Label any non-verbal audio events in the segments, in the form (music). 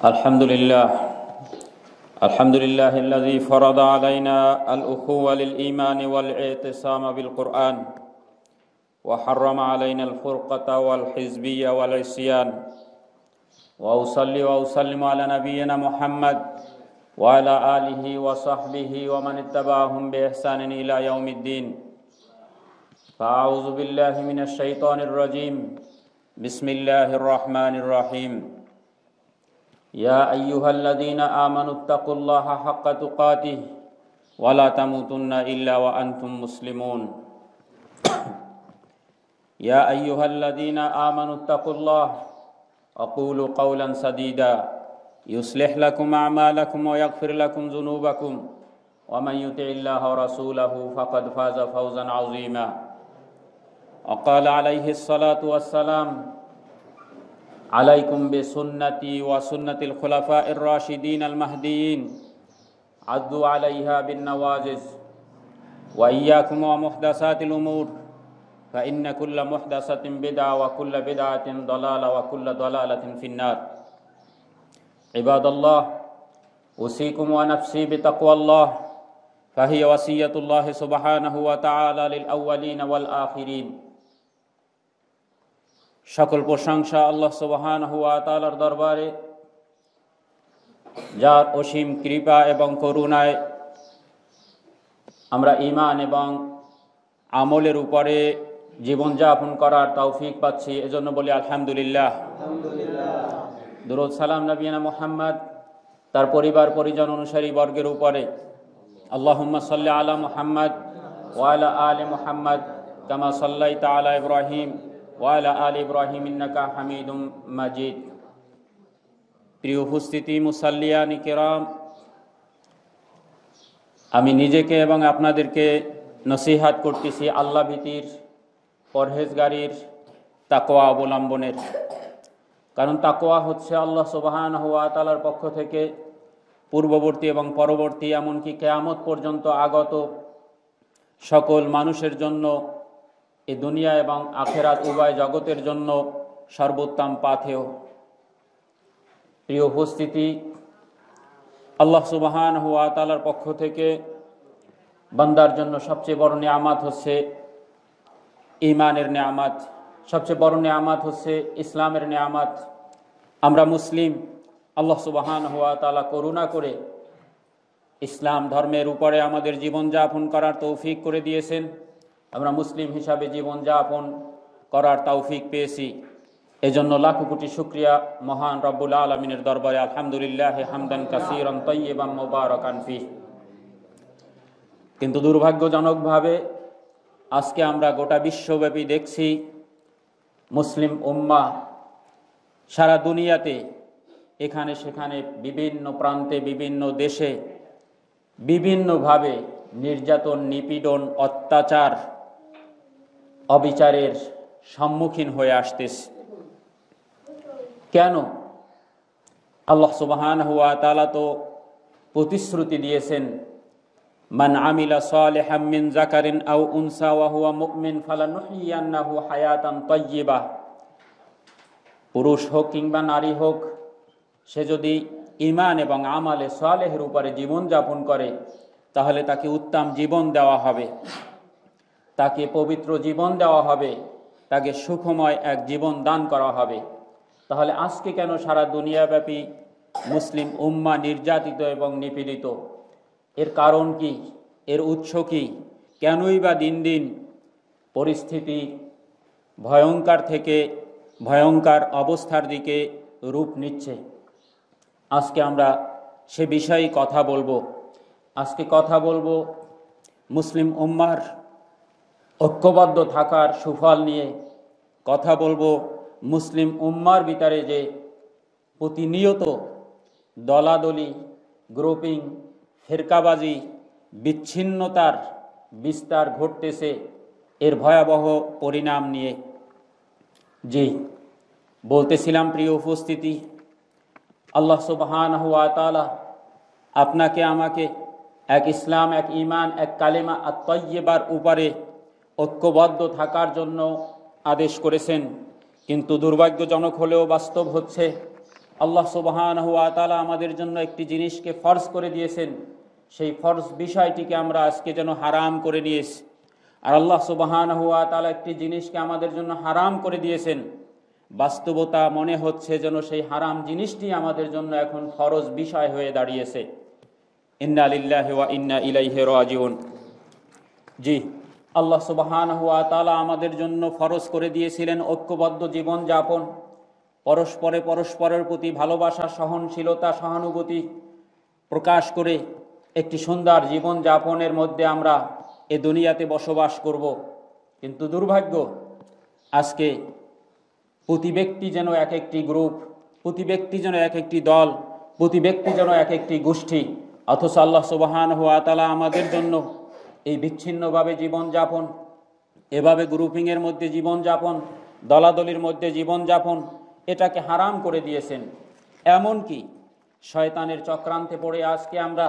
الحمد لله. الحمد لله الذي فرض علينا الأخوة للإيمان والاعتصام بالقرآن وحرم علينا الفرقة والحزبية والعصيان وأصلي وأسلم على نبينا محمد وعلى آله وصحبه ومن اتبعهم بإحسان إلى يوم الدين. فأعوذ بالله من الشيطان الرجيم. بسم الله الرحمن الرحيم. يا أيها الذين آمنوا اتقوا الله حق تقاته ولا تموتن إلا وأنتم مسلمون. (coughs) يا أيها الذين آمنوا اتقوا الله وقولوا قولا سديدا. يصلح لكم أعمالكم ويغفر لكم ذنوبكم. ومن يطع الله ورسوله فقد فاز فوزا عظيما. وقال عليه الصلاة والسلام عليكم بسنتي وسنة الخلفاء الراشدين المهديين. عدوا عليها بالنواجز وإياكم ومحدثات الأمور. فإن كل محدثة بدعة وكل بدعة ضلالة وكل ضلالة في النار. عباد الله أوصيكم ونفسي بتقوى الله. فهي وصية الله سبحانه وتعالى للأولين والآخرين. সকল প্রশংসা আল্লাহ সুবহান হুয়া তালার দরবারে যার অসীম কৃপা এবং করুণায় আমরা ইমান এবং আমলের উপরে জীবনযাপন করার তৌফিক পাচ্ছি। এজন্য বলি আলহামদুলিল্লাহ। দুরুদ সালাম নবীনা মোহাম্মদ তার পরিবার পরিজন অনুসারী বর্গের উপরে। আল্লাহুম্মা সাল্লি আলা মোহাম্মদ ওয়ালা আলি মোহাম্মদ কামা সাল্লাইতা আলা ইব্রাহিম। ওয়ালা আল ইব্রাহিম ইন্নাকা হামিদুম মাজিদ প্রিয় উপস্থিতি, মুসাল্লিয়ানি কেরাম, আমি নিজেকে এবং আপনাদেরকে নসিহাত করতেছি আল্লাহ ভীতির পরহেজগারির তাকোয়া অবলম্বনের। কারণ তাকোয়া হচ্ছে আল্লাহ সুবাহান হুয়া তালার পক্ষ থেকে পূর্ববর্তী এবং পরবর্তী, এমনকি কেয়ামত পর্যন্ত আগত সকল মানুষের জন্য এই দুনিয়া এবং আখেরাত উভয় জগতের জন্য সর্বোত্তম পাথেয়। প্রিয় উপস্থিতি, আল্লাহ সুবাহান হুয়া তালার পক্ষ থেকে বান্দার জন্য সবচেয়ে বড় নিয়ামাত হচ্ছে ইমানের নিয়ামাত। সবচেয়ে বড় নিয়ামাত হচ্ছে ইসলামের নিয়ামাত। আমরা মুসলিম, আল্লাহ সুবাহান হুয়া তালা করুণা করে ইসলাম ধর্মের উপরে আমাদের জীবনযাপন করার তৌফিক করে দিয়েছেন। আমরা মুসলিম হিসাবে জীবনযাপন করার তৌফিক পেয়েছি। এজন্য লাখো কোটি শুক্রিয়া মহান রব্বুল আলমিনের দরবারে আলহামদুলিল্লাহ হামদান কাসির তৈবাম মোবারকান ফি কিন্তু দুর্ভাগ্যজনকভাবে আজকে আমরা গোটা বিশ্বব্যাপী দেখছি মুসলিম উম্মা সারা দুনিয়াতে এখানে সেখানে বিভিন্ন প্রান্তে, বিভিন্ন দেশে বিভিন্নভাবে নির্যাতন, নিপীড়ন, অত্যাচার অবিচারের সম্মুখীন হয়ে আসতেছে। কেন? আল্লাহ সুবাহান হুয়া তালা তো প্রতিশ্রুতি দিয়েছেন, মান আমিলা সালেহাম মিন জাকারিন আও উনসা ওয়া হুয়া মুমিন ফালানুহিয়ান্নাহু হায়াতান তাইয়্যিবা পুরুষ হোক কিংবা নারী হোক, সে যদি ইমান এবং আমালে সালেহের উপরে জীবন যাপন করে, তাহলে তাকে উত্তম জীবন দেওয়া হবে। তাকে পবিত্র জীবন দেওয়া হবে, তাকে সুখময় এক জীবন দান করা হবে। তাহলে আজকে কেন সারা দুনিয়াব্যাপী মুসলিম উম্মা নির্যাতিত এবং নিপীড়িত? এর কারণ কি? এর উৎস কি? কেনই বা দিন দিন পরিস্থিতি ভয়ঙ্কর থেকে ভয়ঙ্কর অবস্থার দিকে রূপ নিচ্ছে? আজকে আমরা সে বিষয়ে কথা বলব। আজকে কথা বলব মুসলিম উম্মার ঐক্যবদ্ধ থাকার সুফল নিয়ে কথা বলব মুসলিম উম্মার ভিতরে যে প্রতিনিয়ত দলাদলি গ্রুপিং ফেরকাবাজি, বিচ্ছিন্নতার বিস্তার ঘটতেছে, এর ভয়াবহ পরিণাম নিয়ে। জি, বলতেছিলাম প্রিয় উপস্থিতি, আল্লাহ সুবহান আপনাকে, আমাকে এক ইসলাম, এক ইমান এক কালেমা আত্মయ్যবার উপরে ঐক্যবদ্ধ থাকার জন্য আদেশ করেছেন। কিন্তু দুর্ভাগ্যজনক হলেও বাস্তব হচ্ছে, আল্লাহ সুবাহান হুয়া তালা আমাদের জন্য একটি জিনিসকে ফরজ করে দিয়েছেন। সেই ফর্জ বিষয়টিকে আমরা আজকে যেন হারাম করে নিয়েছি। আর আল্লাহ সুবাহান হুয়া তালা একটি জিনিসকে আমাদের জন্য হারাম করে দিয়েছেন। বাস্তবতা মনে হচ্ছে যেন সেই হারাম জিনিসটি আমাদের জন্য এখন ফরজ বিষয় হয়ে দাঁড়িয়েছে। ইন্না আলিল্লাহ ইন্না ইলাইহে রাজিউন। জি। আল্লাহ সুবাহান হুয়া তালা আমাদের জন্য ফরজ করে দিয়েছিলেন ঐক্যবদ্ধ জীবন যাপন পরস্পরে পরস্পরের প্রতি ভালোবাসা, সহনশীলতা, সহানুভূতি প্রকাশ করে একটি সুন্দর জীবন যাপনের মধ্যে আমরা এ দুনিয়াতে বসবাস করব। কিন্তু দুর্ভাগ্য, আজকে প্রতি ব্যক্তি যেন এক একটি গ্রুপ, প্রতি ব্যক্তি যেন এক একটি দল, প্রতি ব্যক্তি যেন এক একটি গোষ্ঠী, অথচ আল্লাহ সুবাহান হুয়া তালা আমাদের জন্য এই বিচ্ছিন্নভাবে জীবনযাপন, এভাবে গ্রুপিংয়ের মধ্যে জীবনযাপন, দলাদলির মধ্যে জীবনযাপন, এটাকে হারাম করে দিয়েছেন। এমনকি শয়তানের চক্রান্তে পড়ে আজকে আমরা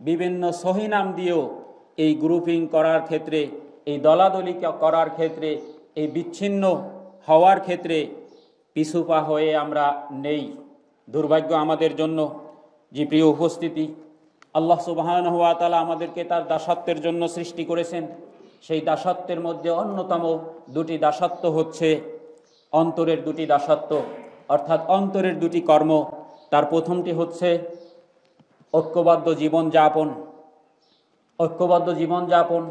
বিভিন্ন সহি নাম দিয়েও এই গ্রুপিং করার ক্ষেত্রে, এই দলাদলি করার ক্ষেত্রে, এই বিচ্ছিন্ন হওয়ার ক্ষেত্রে পিছুপা হয়ে আমরা নেই। দুর্ভাগ্য আমাদের জন্য যে প্রিয় উপস্থিতি আল্লাহ সুবাহান হুয়া তালা আমাদেরকে তার দাসত্বের জন্য সৃষ্টি করেছেন। সেই দাসত্বের মধ্যে অন্যতম দুটি দাসত্ব হচ্ছে অন্তরের দুটি দাসত্ব, অর্থাৎ অন্তরের দুটি কর্ম। তার প্রথমটি হচ্ছে ঐক্যবদ্ধ জীবনযাপন। ঐক্যবদ্ধ জীবনযাপন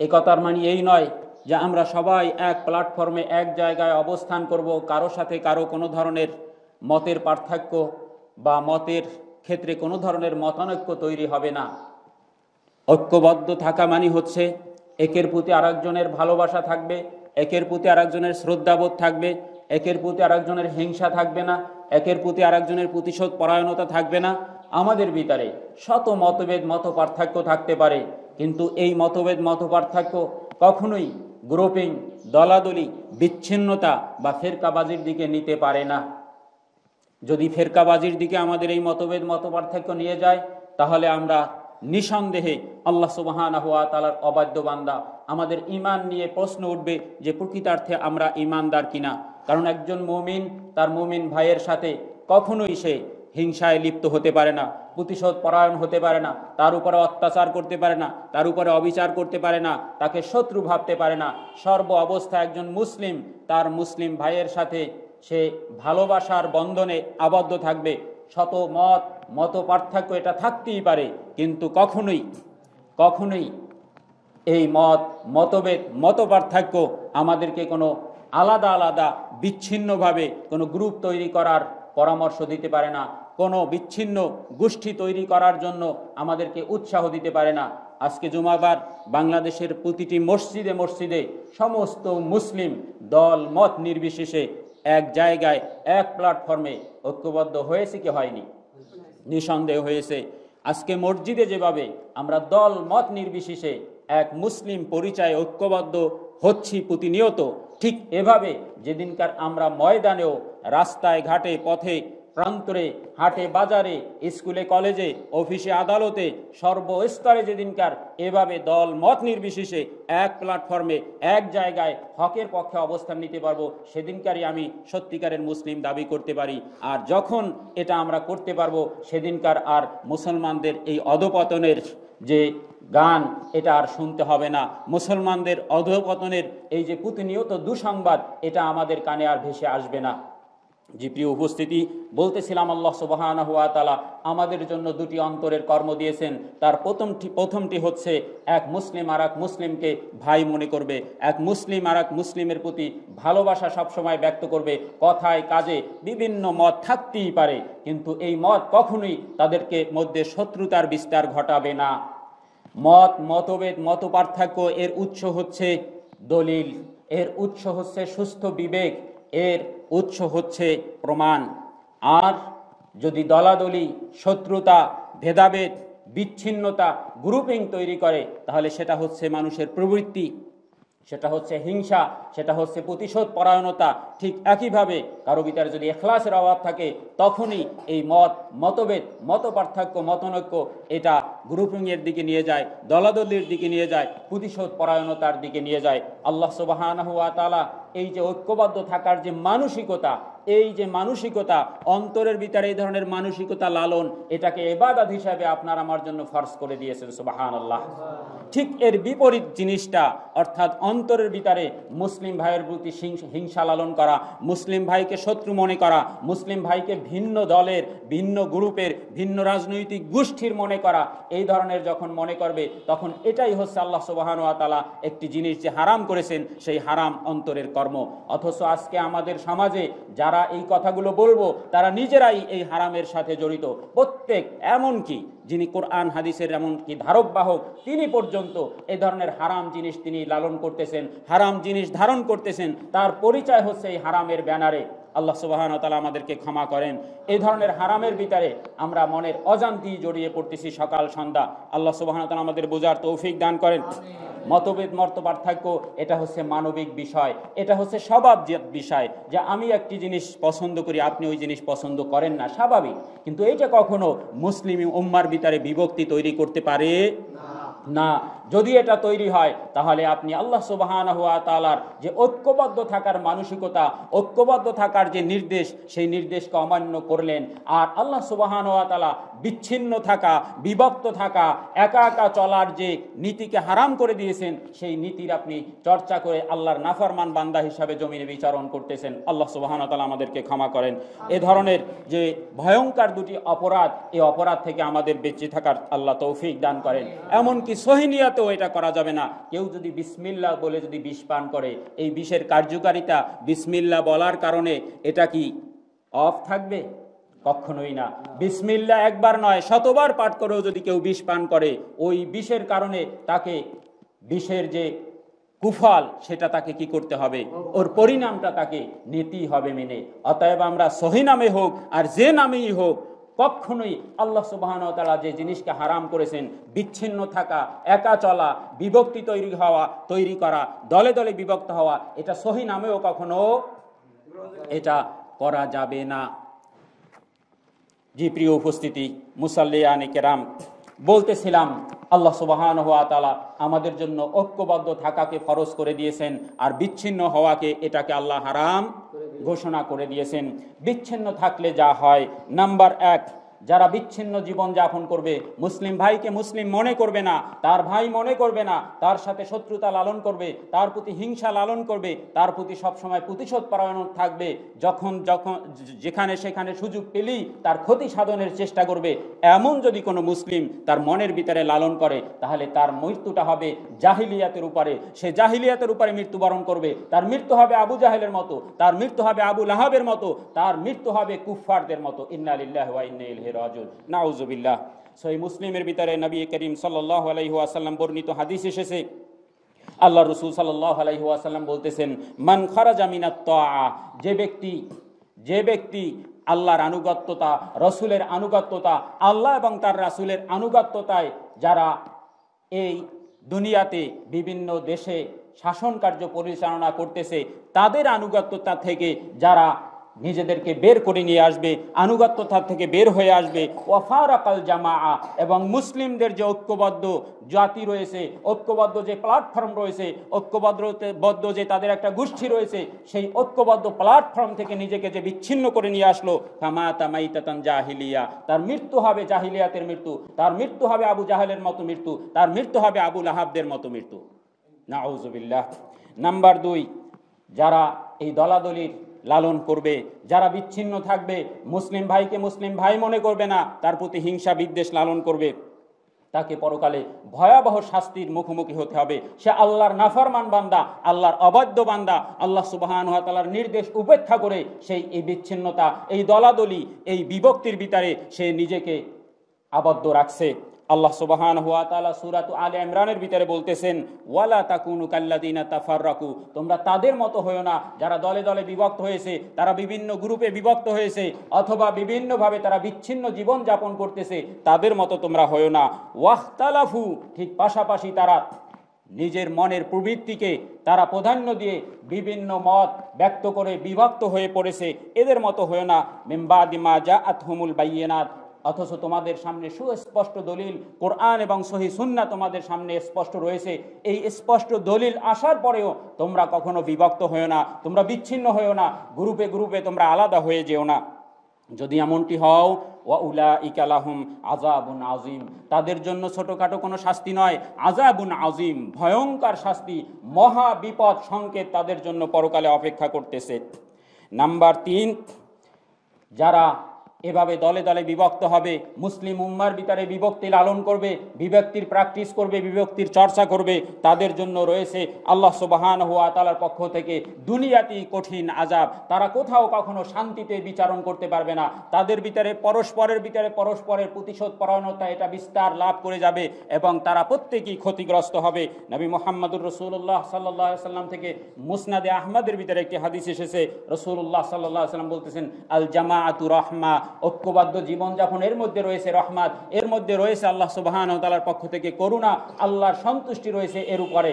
একতার মানে এই নয় যে আমরা সবাই এক প্ল্যাটফর্মে এক জায়গায় অবস্থান করব, কারও সাথে কারও কোনো ধরনের মতের পার্থক্য বা মতের ক্ষেত্রে কোনো ধরনের মতানৈক্য তৈরি হবে না। ঐক্যবদ্ধ থাকা মানে হচ্ছে একের প্রতি আরেকজনের ভালোবাসা থাকবে, একের প্রতি আরেকজনের শ্রদ্ধাবোধ থাকবে, একের প্রতি আরেকজনের হিংসা থাকবে না, একের প্রতি আরেকজনের প্রতিশোধ পরায়ণতা থাকবে না। আমাদের ভিতরে শত মতভেদ, মত পার্থক্য থাকতে পারে, কিন্তু এই মতভেদ, মত পার্থক্য কখনোই গ্রুপিং, দলাদলি, বিচ্ছিন্নতা বা ফেরকাবাজির দিকে নিতে পারে না। যদি ফেরকাবাজির দিকে আমাদের এই মতভেদ মত পার্থক্য নিয়ে যায়, তাহলে আমরা নিঃসন্দেহে আল্লাহ সুবাহান হুয়া তালার অবাধ্য বান্দা। আমাদের ইমান নিয়ে প্রশ্ন উঠবে যে প্রকৃতার্থে আমরা ইমানদার কিনা। কারণ একজন মুমিন, তার মুমিন ভাইয়ের সাথে কখনোই সে হিংসায় লিপ্ত হতে পারে না, প্রতিশোধ পরায়ণ হতে পারে না, তার উপরে অত্যাচার করতে পারে না, তার উপরে অবিচার করতে পারে না, তাকে শত্রু ভাবতে পারে না। সর্ব অবস্থা একজন মুসলিম, তার মুসলিম ভাইয়ের সাথে সে ভালোবাসার বন্ধনে আবদ্ধ থাকবে। শত মত মত পার্থক্য এটা থাকতেই পারে, কিন্তু কখনোই কখনোই এই মত, মতভেদ, মত পার্থক্য আমাদেরকে কোনো আলাদা আলাদা বিচ্ছিন্নভাবে কোনো গ্রুপ তৈরি করার পরামর্শ দিতে পারে না। কোনো বিচ্ছিন্ন গোষ্ঠী তৈরি করার জন্য আমাদেরকে উৎসাহ দিতে পারে না। আজকে জুমাবার বাংলাদেশের প্রতিটি মসজিদে মসজিদে সমস্ত মুসলিম দল, মত নির্বিশেষে এক জায়গায়, এক প্ল্যাটফর্মে ঐক্যবদ্ধ হয়েছে কি হয়নি? নিঃসন্দেহ হয়েছে। আজকে মসজিদে যেভাবে আমরা দল, মত নির্বিশেষে এক মুসলিম পরিচয় ঐক্যবদ্ধ হচ্ছি প্রতিনিয়ত, ঠিক এভাবে যেদিনকার আমরা ময়দানেও রাস্তায়, ঘাটে, পথে প্রান্তরে, হাটে, বাজারে, স্কুলে, কলেজে, অফিসে, আদালতে সর্বস্তরে যেদিনকার এভাবে দল মত নির্বিশেষে এক প্ল্যাটফর্মে, এক জায়গায় হকের পক্ষে অবস্থান নিতে পারব, সেদিনকারই আমি সত্যিকারের মুসলিম দাবি করতে পারি। আর যখন এটা আমরা করতে পারব, সেদিনকার আর মুসলমানদের এই অধপতনের যে গান, এটা আর শুনতে হবে না। মুসলমানদের অধপতনের এই যে প্রতিনিয়ত দুঃসংবাদ, এটা আমাদের কানে আর ভেসে আসবে না। যে প্রিয় উপস্থিতি, বলতেছিলাম আল্লাহ সুবাহান হুয়া তালা আমাদের জন্য দুটি অন্তরের কর্ম দিয়েছেন। তার প্রথমটি প্রথমটি হচ্ছে এক মুসলিম আর এক মুসলিমকে ভাই মনে করবে। এক মুসলিম আর এক মুসলিমের প্রতি ভালোবাসা সবসময় ব্যক্ত করবে। কথায়, কাজে বিভিন্ন মত থাকতেই পারে, কিন্তু এই মত কখনোই তাদেরকে মধ্যে শত্রুতার বিস্তার ঘটাবে না। মত, মতভেদ মত পার্থক্য এর উৎস হচ্ছে দলিল। এর উৎস হচ্ছে সুস্থ বিবেক। এর উৎস হচ্ছে প্রমাণ। আর যদি দলাদলি, শত্রুতা, ভেদাভেদ, বিচ্ছিন্নতা গ্রুপিং তৈরি করে, তাহলে সেটা হচ্ছে মানুষের প্রবৃত্তি। সেটা হচ্ছে হিংসা, সেটা হচ্ছে প্রতিশোধ পরায়ণতা। ঠিক একইভাবে কারও ভিতরে যদি এখলাসের অভাব থাকে, তখনই এই মত, মতভেদ মত পার্থক্য মতনৈক্য, এটা গ্রুপিংয়ের দিকে নিয়ে যায়, দলাদলির দিকে নিয়ে যায়, প্রতিশোধ পরায়ণতার দিকে নিয়ে যায়। আল্লাহ তালা এই যে ঐক্যবদ্ধ থাকার যে মানসিকতা, এই যে মানসিকতা, অন্তরের ভিতরে এই ধরনের মানসিকতা লালন, এটাকে এবাদাত হিসাবে আপনার আমার জন্য ফর্স করে দিয়েছেন সুবাহান আল্লাহ ঠিক এর বিপরীত জিনিসটা, অর্থাৎ অন্তরের ভিতরে মুসলিম ভাইয়ের প্রতি হিংসা লালন করা, মুসলিম ভাইকে শত্রু মনে করা, মুসলিম ভাইকে ভিন্ন দলের, ভিন্ন গ্রুপের, ভিন্ন রাজনৈতিক গোষ্ঠীর মনে করা, এই ধরনের যখন মনে করবে, তখন এটাই হচ্ছে আল্লাহ সুবাহানুয়া তালা একটি জিনিস যে হারাম করেছেন, সেই হারাম অন্তরের কর্ম। অথচ আজকে আমাদের সমাজে যারা এই কথাগুলো বলব, তারা নিজেরাই এই হারামের সাথে জড়িত। প্রত্যেক, এমনকি যিনি কোরআন, হাদিসের এমনকি ধারক বাহক তিনি পর্যন্ত এই ধরনের হারাম জিনিস তিনি লালন করতেছেন, হারাম জিনিস ধারণ করতেছেন। তার পরিচয় হচ্ছে এই হারামের ব্যানারে। আল্লাহ সুবাহন তালা আমাদেরকে ক্ষমা করেন। এই ধরনের হারামের ভিতরে আমরা মনের অজান্তি জড়িয়ে পড়তেছি সকাল সন্ধ্যা। আল্লাহ সুবাহন তালা আমাদের বোঝার তৌফিক দান করেন। মতভেদ মর্ত পার্থক্য এটা হচ্ছে মানবিক বিষয়। এটা হচ্ছে স্বভাব বিষয় যে আমি একটি জিনিস পছন্দ করি আপনি ওই জিনিস পছন্দ করেন না স্বাভাবিক। কিন্তু এইটা কখনো মুসলিম উম্মার ভিতরে বিভক্তি তৈরি করতে পারে না। যদি এটা তৈরি হয়, তাহলে আপনি আল্লাহ সুবাহান হুয়া তালার যে ঐক্যবদ্ধ থাকার মানসিকতা, ঐক্যবদ্ধ থাকার যে নির্দেশ, সেই নির্দেশকে অমান্য করলেন। আর আল্লাহ সুবাহান হুয়া তালা বিচ্ছিন্ন থাকা, বিভক্ত থাকা, একা একা চলার যে নীতিকে হারাম করে দিয়েছেন, সেই নীতির আপনি চর্চা করে আল্লাহর নাফরমান বান্দা হিসাবে জমিনে বিচারণ করতেছেন। আল্লাহ সুবাহান তালা আমাদেরকে ক্ষমা করেন। এ ধরনের যে ভয়ঙ্কর দুটি অপরাধ, এই অপরাধ থেকে আমাদের বেঁচে থাকার আল্লাহ তৌফিক দান করেন। এমনকি সহিনিয়াতেও এটা করা যাবে না। কেউ যদি বিসমিল্লা বলে যদি বিষ পান করে, এই বিষের কার্যকারিতা বিসমিল্লা বলার কারণে এটা কি অফ থাকবে? কখনোই না। বিসমিল্লা একবার নয়, শতবার পাঠ করেও যদি কেউ বিষ পান করে, ওই বিষের কারণে তাকে বিষের যে কুফল, সেটা তাকে কি করতে হবে? ওর পরিণামটা তাকে নিতেই হবে মেনে। অতএব আমরা সহি নামে হোক আর যে নামেই হোক কখনোই আল্লাহ সুবাহন যে জিনিসকে হারাম করেছেন, বিচ্ছিন্ন থাকা, একা চলা, বিভক্তি তৈরি হওয়া, তৈরি করা, দলে দলে বিভক্ত হওয়া, এটা সহি নামেও কখনো এটা করা যাবে না। জি, প্রিয় উপস্থিতি মুসাল্লিয়ানি কেরাম বলতেছিলাম আল্লাহ সুবাহান হওয়া তালা আমাদের জন্য ঐক্যবদ্ধ থাকাকে ফরজ করে দিয়েছেন আর বিচ্ছিন্ন হওয়াকে এটাকে আল্লাহ হারাম ঘোষণা করে দিয়েছেন। বিচ্ছিন্ন থাকলে যা হয়। নাম্বার এক যারা বিচ্ছিন্ন জীবন যাপন করবে, মুসলিম ভাইকে মুসলিম মনে করবে না, তার ভাই মনে করবে না, তার সাথে শত্রুতা লালন করবে, তার প্রতি হিংসা লালন করবে, তার প্রতি সবসময় প্রতিশোধ পরায়ণ থাকবে, যখন যখন যেখানে সেখানে সুযোগ পেলেই তার ক্ষতি সাধনের চেষ্টা করবে। এমন যদি কোনো মুসলিম তার মনের ভিতরে লালন করে, তাহলে তার মৃত্যুটা হবে জাহিলিয়াতের উপরে। সে জাহিলিয়াতের উপরে মৃত্যুবরণ করবে। তার মৃত্যু হবে আবু জাহেলের মতো, তার মৃত্যু হবে আবু লাহাবের মতো, তার মৃত্যু হবে কুফফারদের মতো। ইন্নালিল্লাহ ইন্না রাজুল নাউজুবিল্লাহ। সহি মুসলিমের ভিতরে নবী করিম সাল্লাহ আলাইহাসাল্লাম বর্ণিত হাদিস এসেছে। আল্লাহ রসুল সাল্লাহ আলাইহাসাল্লাম বলতেছেন, মান খারাজামিনাত যে ব্যক্তি যে ব্যক্তি আল্লাহর আনুগত্যতা, রসুলের আনুগত্যতা, আল্লাহ এবং তার রাসুলের আনুগত্যতায় যারা এই দুনিয়াতে বিভিন্ন দেশে শাসন কার্য পরিচালনা করতেছে, তাদের আনুগত্যতা থেকে যারা নিজেদেরকে বের করে নিয়ে আসবে আনুগত্যতা থেকে বের হয়ে আসবে। ওয়াফারাকাল জামা এবং মুসলিমদের যে ঐক্যবদ্ধ জাতি রয়েছে, ঐক্যবদ্ধ যে প্ল্যাটফর্ম রয়েছে, ঐক্যবদ্ধ যে তাদের একটা গোষ্ঠী রয়েছে, সেই ঐক্যবদ্ধ প্ল্যাটফর্ম থেকে নিজেকে যে বিচ্ছিন্ন করে নিয়ে আসলো কামাতা মাইতাতান জাহিলিয়া। তার মৃত্যু হবে জাহিলিয়াতের মৃত্যু, তার মৃত্যু হবে আবু জাহেলের মতো মৃত্যু, তার মৃত্যু হবে আবুল আহাবদের মতো মৃত্যু। নাউজুবিল্লাহ। নাম্বার দুই, যারা এই দলাদলির লালন করবে, যারা বিচ্ছিন্ন থাকবে, মুসলিম ভাইকে মুসলিম ভাই মনে করবে না, তার প্রতি হিংসা বিদ্বেষ লালন করবে। তাকে পরকালে ভয়াবহ শাস্তির মুখোমুখি হতে হবে। সে আল্লাহর নাফরমান বান্দা, আল্লাহর অবাধ্য বান্দা, আল্লাহ সুবাহান তালার নির্দেশ উপেক্ষা করে সেই এই বিচ্ছিন্নতা, এই দলাদলি, এই বিভক্তির বিতারে সে নিজেকে আবদ্ধ রাখছে। আল্লাহ সুবাহান হুয়া তালা সুরাত আলে ইমরানের ভিতরে বলতেছেন, ওয়ালা তাকুনু কাল্লাদিনা তাফাররাকু। তোমরা তাদের মতো হয়েও না, যারা দলে দলে বিভক্ত হয়েছে, তারা বিভিন্ন গ্রুপে বিভক্ত হয়েছে, অথবা বিভিন্নভাবে তারা বিচ্ছিন্ন জীবন যাপন করতেছে, তাদের মতো তোমরা হয়েও না। ওয়াহতালাফু ঠিক পাশাপাশি তারা নিজের মনের প্রবৃত্তিকে তারা প্রাধান্য দিয়ে বিভিন্ন মত ব্যক্ত করে বিভক্ত হয়ে পড়েছে, এদের মতো হয়ে না। মেম্বাদিমা যা আতহমুল বাইয়েনাথ অথচ তোমাদের সামনে সুস্পষ্ট দলিল, কোরআন এবং সহি সুন্না তোমাদের সামনে স্পষ্ট রয়েছে। এই স্পষ্ট দলিল আসার পরেও তোমরা কখনো বিভক্ত হয়েও না, তোমরা বিচ্ছিন্ন হয়েও না, গ্রুপে গ্রুপে তোমরা আলাদা হয়ে যেও না। যদি এমনটি হও, ওয়া উলা ইকালাহুম আজাবুন আজিম তাদের জন্য ছোটখাটো কোনো শাস্তি নয় আজাবুন আজিম ভয়ঙ্কর শাস্তি, মহা বিপদ সংকেত তাদের জন্য পরকালে অপেক্ষা করতেছে। নাম্বার তিন, যারা এভাবে দলে দলে বিভক্ত হবে। মুসলিম উম্মার ভিতরে বিভক্তি লালন করবে, বিভক্তির প্র্যাকটিস করবে, বিভক্তির চর্চা করবে। তাদের জন্য রয়েছে আল্লাহ সুবাহান হুয়া তালার পক্ষ থেকে দুনিয়াতি কঠিন আজাব তারা কোথাও কখনো শান্তিতে বিচারণ করতে পারবে না। তাদের ভিতরে পরস্পরের ভিতরে পরস্পরের প্রতিশোধ পরায়ণতা এটা বিস্তার লাভ করে যাবে এবং তারা প্রত্যেকেই ক্ষতিগ্রস্ত হবে। নবী মোহাম্মদুর রসুল্লাহ সাল্লাহ সাল্লাম থেকে মুসনাদে আহমদের ভিতরে একটি হাদিস এসেছে। রসুল্লাহ সাল্লাহ সাল্লাম বলতেছেন, আল জামা আতুর রহমা ঐক্যবদ্ধ জীবনযাপন এর মধ্যে রয়েছে রহমাত, এর মধ্যে রয়েছে আল্লাহ সুবাহান তালার পক্ষ থেকে করুণা, আল্লাহর সন্তুষ্টি রয়েছে এর উপরে।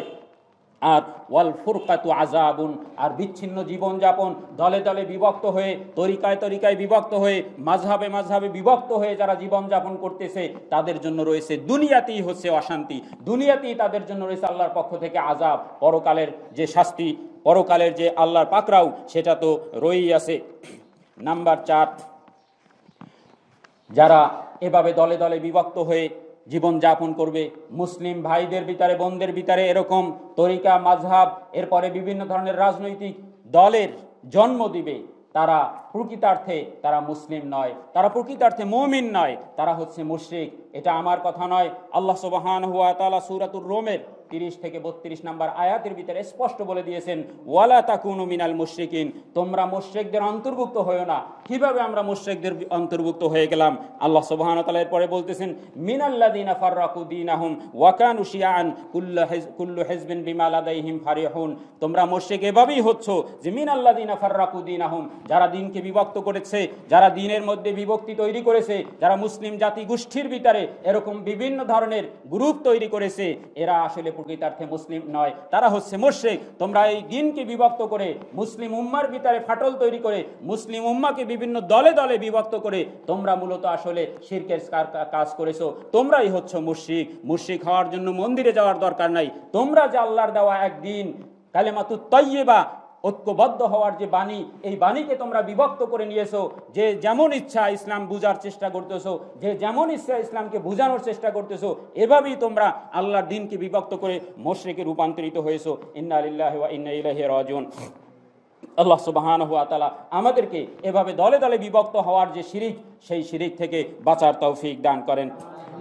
আর ওয়াল ফুরকাতু আজাবুন আর বিচ্ছিন্ন জীবনযাপন, দলে দলে বিভক্ত হয়ে, তরিকায় তরিকায় বিভক্ত হয়ে মাঝহাবে মাঝহাবে বিভক্ত হয়ে যারা জীবনযাপন করতেছে, তাদের জন্য রয়েছে দুনিয়াতেই হচ্ছে অশান্তি। দুনিয়াতেই তাদের জন্য রয়েছে আল্লাহর পক্ষ থেকে আজাব পরকালের যে শাস্তি, পরকালের যে আল্লাহর পাকরাও সেটা তো রয়েই আছে। নাম্বার চার যারা এভাবে দলে দলে বিভক্ত হয়ে জীবন যাপন করবে, মুসলিম ভাইদের ভিতরে, বোনদের ভিতরে এরকম তরিকা, মাঝহাব, এরপরে বিভিন্ন ধরনের রাজনৈতিক দলের জন্ম দিবে, তারা প্রকৃতার্থে তারা মুসলিম নয়, তারা প্রকৃতার্থে মমিন নয়, তারা হচ্ছে মুশ্রিক। এটা আমার কথা নয়। আল্লাহ সুবাহান হুয়া তালা সুরাতুর রোমের তিরিশ থেকে বত্রিশ নাম্বার আয়াতের ভিতরে স্পষ্ট বলে দিয়েছেন, ওয়ালা তাকুনু মিনাল মুশ্রিকিন তোমরা মুশ্রিকদের অন্তর্ভুক্ত হয়েও না। কীভাবে আমরা মুশ্রিকদের অন্তর্ভুক্ত হয়ে গেলাম? আল্লাহ সুবহান তাআলা এরপরে বলতেছেন, মিনাল্লাযিনা ফাররাকু দীনাহুম ওয়া কানু শিয়াআন কুল্লু হিজ, কুল্লু বিমা লাদাইহিম ফারিহুন তোমরা মুশ্রিক এভাবেই হচ্ছ যে মিনাল্লাযিনা ফাররাকু আহম যারা দিনকে বিভক্ত করেছে, যারা দিনের মধ্যে বিভক্তি তৈরি করেছে, যারা মুসলিম জাতি গোষ্ঠীর ভিতরে এরকম বিভিন্ন ধরনের গ্রুপ তৈরি করেছে, এরা আসলে প্রকৃতার্থে মুসলিম নয়। তারা হচ্ছে মোর্শেক তোমরা এই দিনকে বিভক্ত করে মুসলিম উম্মার ভিতরে ফাটল তৈরি করে মুসলিম উম্মাকে বিভিন্ন দলে দলে বিভক্ত করে তোমরা মূলত আসলে শিরকের কাজ করেছ। তোমরাই হচ্ছ মুর্শিক মুর্শিক হওয়ার জন্য মন্দিরে যাওয়ার দরকার নাই। তোমরা যে আল্লাহর দেওয়া একদিন কালেমাতু তৈবা ঐক্যবদ্ধ হওয়ার যে বাণী, এই বাণীকে তোমরা বিভক্ত করে নিয়েছো, যে যেমন ইচ্ছা ইসলাম বুঝার চেষ্টা করতেছো, যে যেমন ইচ্ছা ইসলামকে বুঝানোর চেষ্টা করতেছো, এভাবেই তোমরা আল্লাহর দিনকে বিভক্ত করে মোশরেকে রূপান্তরিত হয়েছো। ইন্না আলিল্লাহ ইন্না ইলাহি রাজিউন। আল্লাহ সুবাহান হুয়া তালা আমাদেরকে এভাবে দলে দলে বিভক্ত হওয়ার যে শিরিক, সেই শিরিক থেকে বাঁচার তৌফিক দান করেন।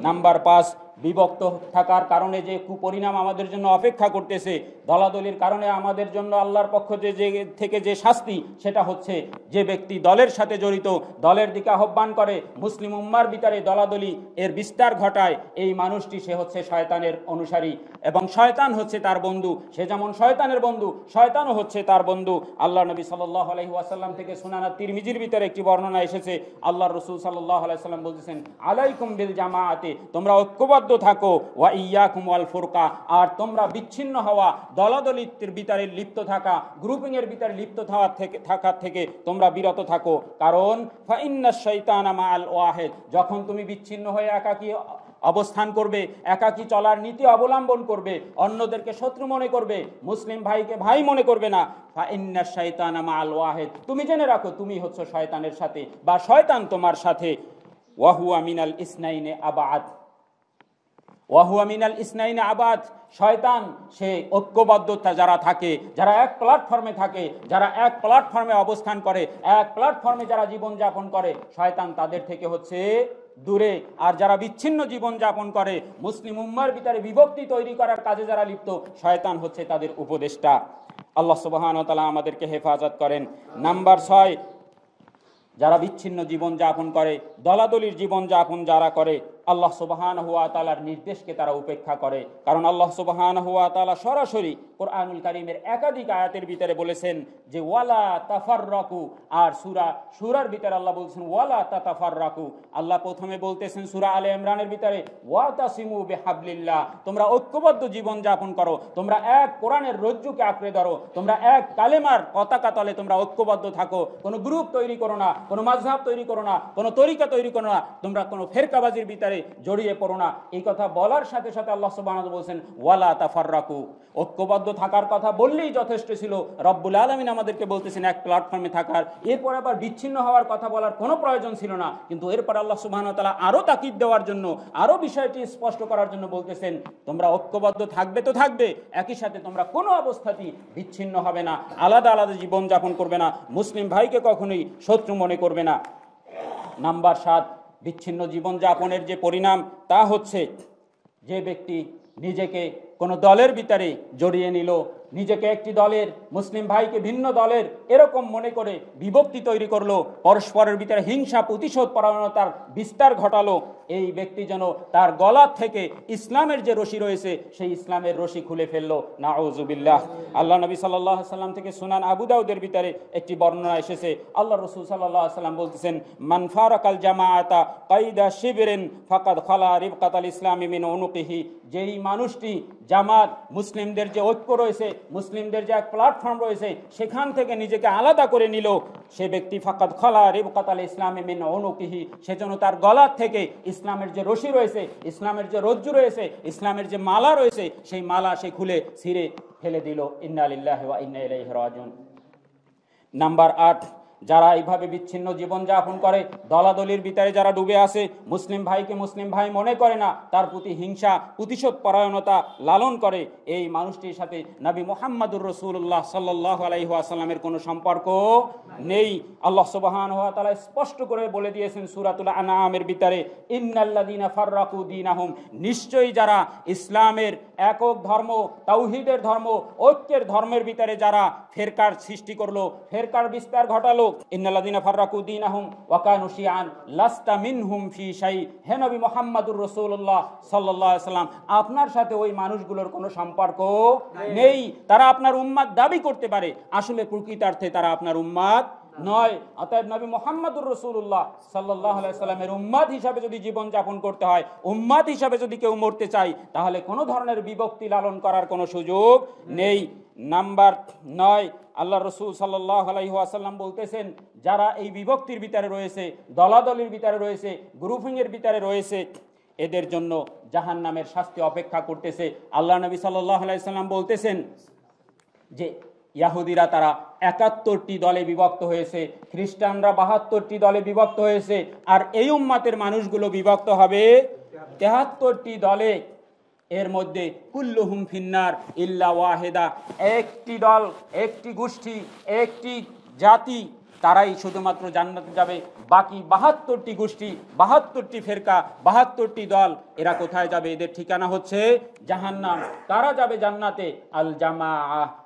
নাম্বার পাঁচ বিভক্ত থাকার কারণে যে কুপরিণাম আমাদের জন্য অপেক্ষা করতেছে দলাদলির কারণে আমাদের জন্য আল্লাহর পক্ষ যে থেকে যে শাস্তি, সেটা হচ্ছে যে ব্যক্তি দলের সাথে জড়িত, দলের দিকে আহ্বান করে, মুসলিম উম্মার ভিতরে দলাদলি এর বিস্তার ঘটায়, এই মানুষটি সে হচ্ছে শয়তানের অনুসারী। এবং শয়তান হচ্ছে তার বন্ধু, সে যেমন শয়তানের বন্ধু, শয়তানও হচ্ছে তার বন্ধু। আল্লাহ নবী সাল্লাহ আলহি ওয়াসাল্লাম থেকে সুনানা তিরমিজির ভিতরে একটি বর্ণনা এসেছে। আল্লাহ রসুল সাল্লাহ আলাইসাল্লাম বলতেছেন, আলাইকুম বিল জামাআতে তোমরা ঐক্যবদ্ধ ঐক্যবদ্ধ থাকো। ওয়া ইয়া কুমাল ফুরকা। আর তোমরা বিচ্ছিন্ন হওয়া, দলাদলিতের ভিতরে লিপ্ত থাকা গ্রুপিং এর ভিতরে লিপ্ত থাকার থেকে থাকার থেকে তোমরা বিরত থাকো। কারণ, ফাইন্না শৈতানা মাল ওয়াহেদ। যখন তুমি বিচ্ছিন্ন হয়ে একাকী অবস্থান করবে, একাকী চলার নীতি অবলম্বন করবে, অন্যদেরকে শত্রু মনে করবে, মুসলিম ভাইকে ভাই মনে করবে না শয়তানা মাল ওয়াহেদ। তুমি জেনে রাখো, তুমি হচ্ছে শয়তানের সাথে, বা শয়তান তোমার সাথে। ওয়াহু আমিনাল ইসনাইনে আবাদ ওয়াহুয়ামিনাল ইসনাইনে আবাদ, শয়তান, সে ঐক্যবদ্ধতা যারা থাকে, যারা এক প্ল্যাটফর্মে থাকে, যারা এক প্ল্যাটফর্মে অবস্থান করে, এক প্ল্যাটফর্মে যারা জীবনযাপন করে, শয়তান তাদের থেকে হচ্ছে দূরে। আর যারা বিচ্ছিন্ন জীবন যাপন করে, মুসলিম উম্মার ভিতরে বিভক্তি তৈরি করার কাজে যারা লিপ্ত, শয়তান হচ্ছে তাদের উপদেষ্টা। আল্লাহ সুবাহানতালা আমাদেরকে হেফাজত করেন। নাম্বার ছয়, যারা বিচ্ছিন্ন জীবন যাপন করে, দলাদলির জীবন যাপন যারা করে আল্লাহ সুবাহান হুয়া তালার নির্দেশকে তারা উপেক্ষা করে। কারণ আল্লাহ সুবাহান হুয়া তালা সরাসরি কোরআনুল কারিমের একাধিক আয়াতের ভিতরে বলেছেন যে, ওয়ালা তাফার রাকু আর সুরা, সুরার ভিতরে আল্লাহ বলছেন, ওয়ালা তাতাফার রাকু আল্লাহ প্রথমে বলতেছেন সুরা আলে ইমরানের ভিতরে ওয়াতাসিমু বেহাবলিল্লাহ তোমরা ঐক্যবদ্ধ জীবন যাপন করো তোমরা এক কোরআনের রজ্জুকে আঁকড়ে ধরো তোমরা এক কালেমার পতাকা তলে তোমরা ঐক্যবদ্ধ থাকো কোনো গ্রুপ তৈরি করো না কোনো মাঝহাব তৈরি করো না কোনো তরিকা তৈরি করো না তোমরা কোনো ফেরকাবাজির ভিতরে জড়িয়ে পড়ো না। এই কথা বলার সাথে সাথে আল্লাহ সুবাহ বলছেন, ওয়ালা তাফার রাকু ঐক্যবদ্ধ থাকার কথা বললেই যথেষ্ট ছিল। রব্বুল আলমিন আমাদেরকে বলতেছেন, এক প্ল্যাটফর্মে থাকার। এরপর আবার বিচ্ছিন্ন হওয়ার কথা বলার কোনো প্রয়োজন ছিল না। কিন্তু এরপর আল্লাহ সুবাহ তালা আরও তাকিদ দেওয়ার জন্য আরও বিষয়টি স্পষ্ট করার জন্য বলতেছেন, তোমরা ঐক্যবদ্ধ থাকবে তো থাকবে, একই সাথে তোমরা কোনো অবস্থাতেই বিচ্ছিন্ন হবে না, আলাদা আলাদা জীবন যাপন করবে না, মুসলিম ভাইকে কখনোই শত্রু মনে করবে না। নাম্বার সাত বিচ্ছিন্ন জীবনযাপনের যে পরিণাম তা হচ্ছে যে ব্যক্তি নিজেকে কোনো দলের ভিতরে জড়িয়ে নিল নিজেকে একটি দলের মুসলিম ভাইকে ভিন্ন দলের এরকম মনে করে বিভক্তি তৈরি করল, পরস্পরের ভিতরে হিংসা, প্রতিশোধ পরায়ণতার বিস্তার ঘটালো। এই ব্যক্তি যেন তার গলার থেকে ইসলামের যে রশি রয়েছে, সেই ইসলামের রশি খুলে ফেলল। নাউজুবিল্লাহ। আল্লাহ নবী সাল্লাহ সাল্লাম থেকে সুনান আবুদাউদের ভিতরে একটি বর্ণনা এসেছে। আল্লাহ রসুল সাল্লাহ সাল্লাম বলতেছেন মানফারাকাল জামায়াতা কাইদা শিবিরেন ফাকাদ খালা রিবকাত আল ইসলামী মিন অনুকিহি যেই মানুষটি জামাত মুসলিমদের যে ঐক্য রয়েছে মুসলিমদের যে এক প্ল্যাটফর্ম রয়েছে, সেখান থেকে নিজেকে আলাদা করে নিল। সে ব্যক্তি ফাকাদ খলা রিবকাত আল মেন অনুকিহি সেজন্য তার গলার থেকে ইসলামের যে রশি রয়েছে, ইসলামের যে রজ্জু রয়েছে, ইসলামের যে মালা রয়েছে, সেই মালা সে খুলে ছিঁড়ে ফেলে দিল। ইন্না আলিল্লাহ ইন্না ইলাইহি নাম্বার আট যারা এইভাবে বিচ্ছিন্ন জীবন যাপন করে, দলাদলির ভিতরে যারা ডুবে আছে মুসলিম ভাইকে মুসলিম ভাই মনে করে না, তার প্রতি হিংসা, প্রতিশোধ পরায়ণতা লালন করে, এই মানুষটির সাথে নবী মোহাম্মদুর রসুল্লাহ সাল্লাহ আলাইহাসাল্লামের কোনো সম্পর্ক নেই। আল্লাহ সুবাহান হওয়া তালা স্পষ্ট করে বলে দিয়েছেন সুরাতুল আনামের ভিতরে ইন্নাল্লাদিনা ফার্রাকু দিন আহম নিশ্চয়ই যারা ইসলামের একক ধর্ম তাউহিদের ধর্ম, ঐক্যের ধর্মের ভিতরে যারা ফেরকার সৃষ্টি করল, ফেরকার বিস্তার ঘটালো ইন্নাল্লাদিনা আহম লাস্তা মিনহুম ফি শাই হে নবী মোহাম্মদুর রসুল্লাহ সাল্লাহ সাল্লাম আপনার সাথে ওই মানুষগুলোর কোনো সম্পর্ক নেই। তারা আপনার উম্মাদ দাবি করতে পারে। আসলে প্রকৃতার্থে তারা আপনার উম্মাদ নয় অতএব নবী মোহাম্মদুর রসুল্লাহ সাল্লাহ সাল্লামের উম্মাদ হিসাবে যদি জীবন যাপন করতে হয়, উম্মাদ হিসাবে যদি কেউ মরতে চাই তাহলে কোনো ধরনের বিভক্তি লালন করার কোনো সুযোগ নেই। নাম্বার নয় আল্লাহ রসুল সাল্লাহ আলাইহাসাল্লাম বলতেছেন, যারা এই বিভক্তির ভিতরে রয়েছে, দলাদলির ভিতরে রয়েছে, গ্রুপিংয়ের ভিতরে রয়েছে, এদের জন্য জাহান নামের শাস্তি অপেক্ষা করতেছে। আল্লাহ নবী সাল্লাহ আলাইসাল্লাম বলতেছেন যে ইয়াহুদিরা তারা একাত্তরটি দলে বিভক্ত হয়েছে, খ্রিস্টানরা বাহাত্তরটি দলে বিভক্ত হয়েছে, আর এই উম্মাতের মানুষগুলো বিভক্ত হবে তেহাত্তরটি দলে। এর মধ্যে কুল্লুহুম ফিন্নার ইল্লা ওয়াহেদা। একটি দল, একটি গোষ্ঠী, একটি জাতি, তারাই শুধুমাত্র জান্নাতে যাবে। বাকি বাহাত্তরটি গোষ্ঠী, বাহাত্তরটি ফেরকা, বাহাত্তরটি দল, এরা কোথায় যাবে? এদের ঠিকানা হচ্ছে জাহান্নাম। তারা যাবে জান্নাতে। আল জামা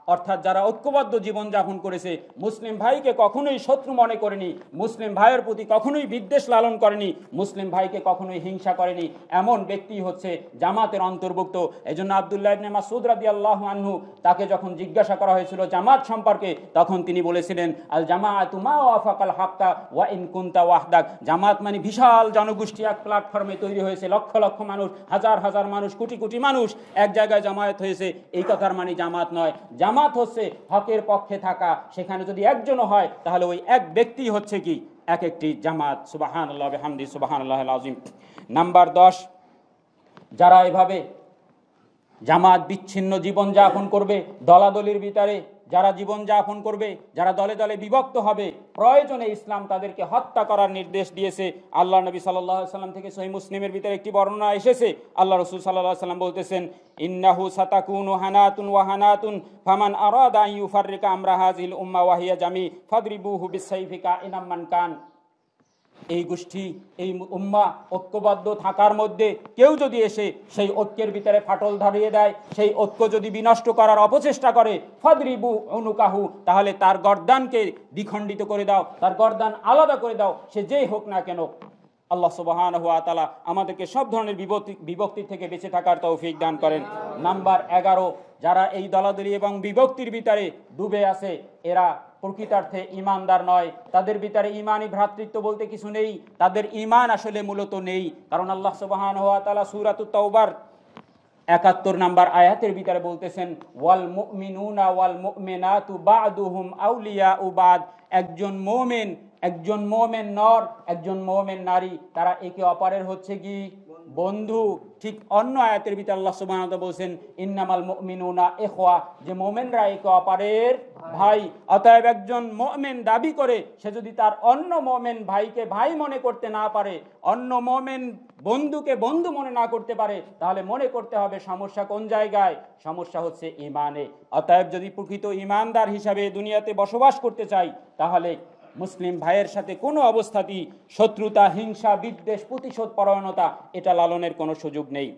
অর্থাৎ যারা ঐক্যবদ্ধ জীবন যাপন করেছে, মুসলিম ভাইকে কখনোই শত্রু মনে করেনি, মুসলিম ভাইয়ের প্রতি কখনোই বিদ্বেষ লালন করেনি, মুসলিম ভাইকে কখনোই হিংসা করেনি। এমন ব্যক্তি হচ্ছে জামাতের অন্তর্ভুক্ত। এই জন্য আবদুল্লাহ ইবনে মাসুদ রাদি আল্লাহ আনহু তাকে যখন জিজ্ঞাসা করা হয়েছিল জামাত সম্পর্কে, তখন তিনি বলেছিলেন, আল জামাত মা ওয়াফাকাল হাক্কা ওয়া ইন কুনতা ওয়াহদাক। জামাত মানে বিশাল জনগোষ্ঠী, এক প্ল্যাটফর্মে তৈরি হয়েছে। লক্ষ লক্ষ মানুষ, হাজার হাজার মানুষ, কোটি কোটি মানুষ এক জায়গায় জামায়াত হয়েছে। এই কথার মানে জামাত নয়। জামাত হচ্ছে হকের পক্ষে থাকা। সেখানে যদি একজনও হয়, তাহলে ওই এক ব্যক্তি হচ্ছে কি? এক একটি জামাত। সুবাহান আল্লাহ হামদি সুবাহান আল্লাহ আজিম নাম্বার দশ, যারা এভাবে জামাত বিচ্ছিন্ন জীবন যাপন করবে, দলাদলির ভিতরে যারা জীবন যাপন করবে, যারা দলে দলে বিভক্ত হবে, প্রয়োজনে ইসলাম তাদেরকে হত্যা করার নির্দেশ দিয়েছে। আল্লাহ নবী সাল্লাহ সাল্লাম থেকে সহি মুসলিমের ভিতরে একটি বর্ণনা এসেছে। আল্লাহ রসুল সাল্লাহ সাল্লাম বলতেছেন, ইন্নাহু সাতাকুন হানাতুন ওয়াহানাতুন ফামান আরাদা ইউফাররিকা আমরা হাজিল উম্মা ওয়াহিয়া জামি, ফাদরিবুহু বিসাইফিকা ইনাম্মান কান। এই গোষ্ঠী, এই উম্মা ঐক্যবদ্ধ থাকার মধ্যে কেউ যদি এসে সেই ঐক্যের ভিতরে ফাটল ধরিয়ে দেয়, সেই ঐক্য যদি বিনষ্ট করার অপচেষ্টা করে, ফদরিবু অনুকাহু তাহলে তার গর্দানকে দ্বিখণ্ডিত করে দাও, তার গর্দান আলাদা করে দাও, সে যেই হোক না কেন। আল্লাহ সুবাহান হুয়া তালা আমাদেরকে সব ধরনের বিভক্তি বিভক্তি থেকে বেঁচে থাকার তৌফিক দান করেন। নাম্বার এগারো যারা এই দলাদলি এবং বিভক্তির ভিতরে ডুবে আছে, এরা প্রকৃতার্থে ইমানদার নয়। তাদের ভিতরে ইমানই ভ্রাতৃত্ব বলতে কিছু নেই। তাদের ইমান আসলে মূলত নেই। কারণ আল্লাহ সুবাহান হুয়া তালা সুরাতুত তওবার একাত্তর নাম্বার আয়াতের ভিতরে বলতেছেন, ওয়াল মুমিনুনা ওয়াল মুমিনাতু বাদুহুম আউলিয়া উবাদ একজন মোমেন একজন মোমেন নর, একজন মোমেন নারী, তারা একে অপরের হচ্ছে কি? বন্ধু, ঠিক অন্য আয়াতের ভিতরে আল্লাহ তাআলা বলছেন, ইন্নামাল মুমিনুনা ইখওয়া যে মোমেনরা একে অপরের ভাই, অতএব একজন মোমেন দাবি করে, সে যদি তার অন্য মোমেন ভাইকে ভাই মনে করতে না পারে, অন্য মোমেন বন্ধুকে বন্ধু মনে না করতে পারে, তাহলে মনে করতে হবে সমস্যা কোন জায়গায়? সমস্যা হচ্ছে ইমানে অতএব যদি প্রকৃত ইমানদার হিসাবে দুনিয়াতে বসবাস করতে চাই, তাহলে মুসলিম ভাইয়ের সাথে কোনো অবস্থাতেই শত্রুতা, হিংসা, বিদ্বেষ, প্রতিশোধ, পরায়ণতা এটা লালনের কোনো সুযোগ নেই।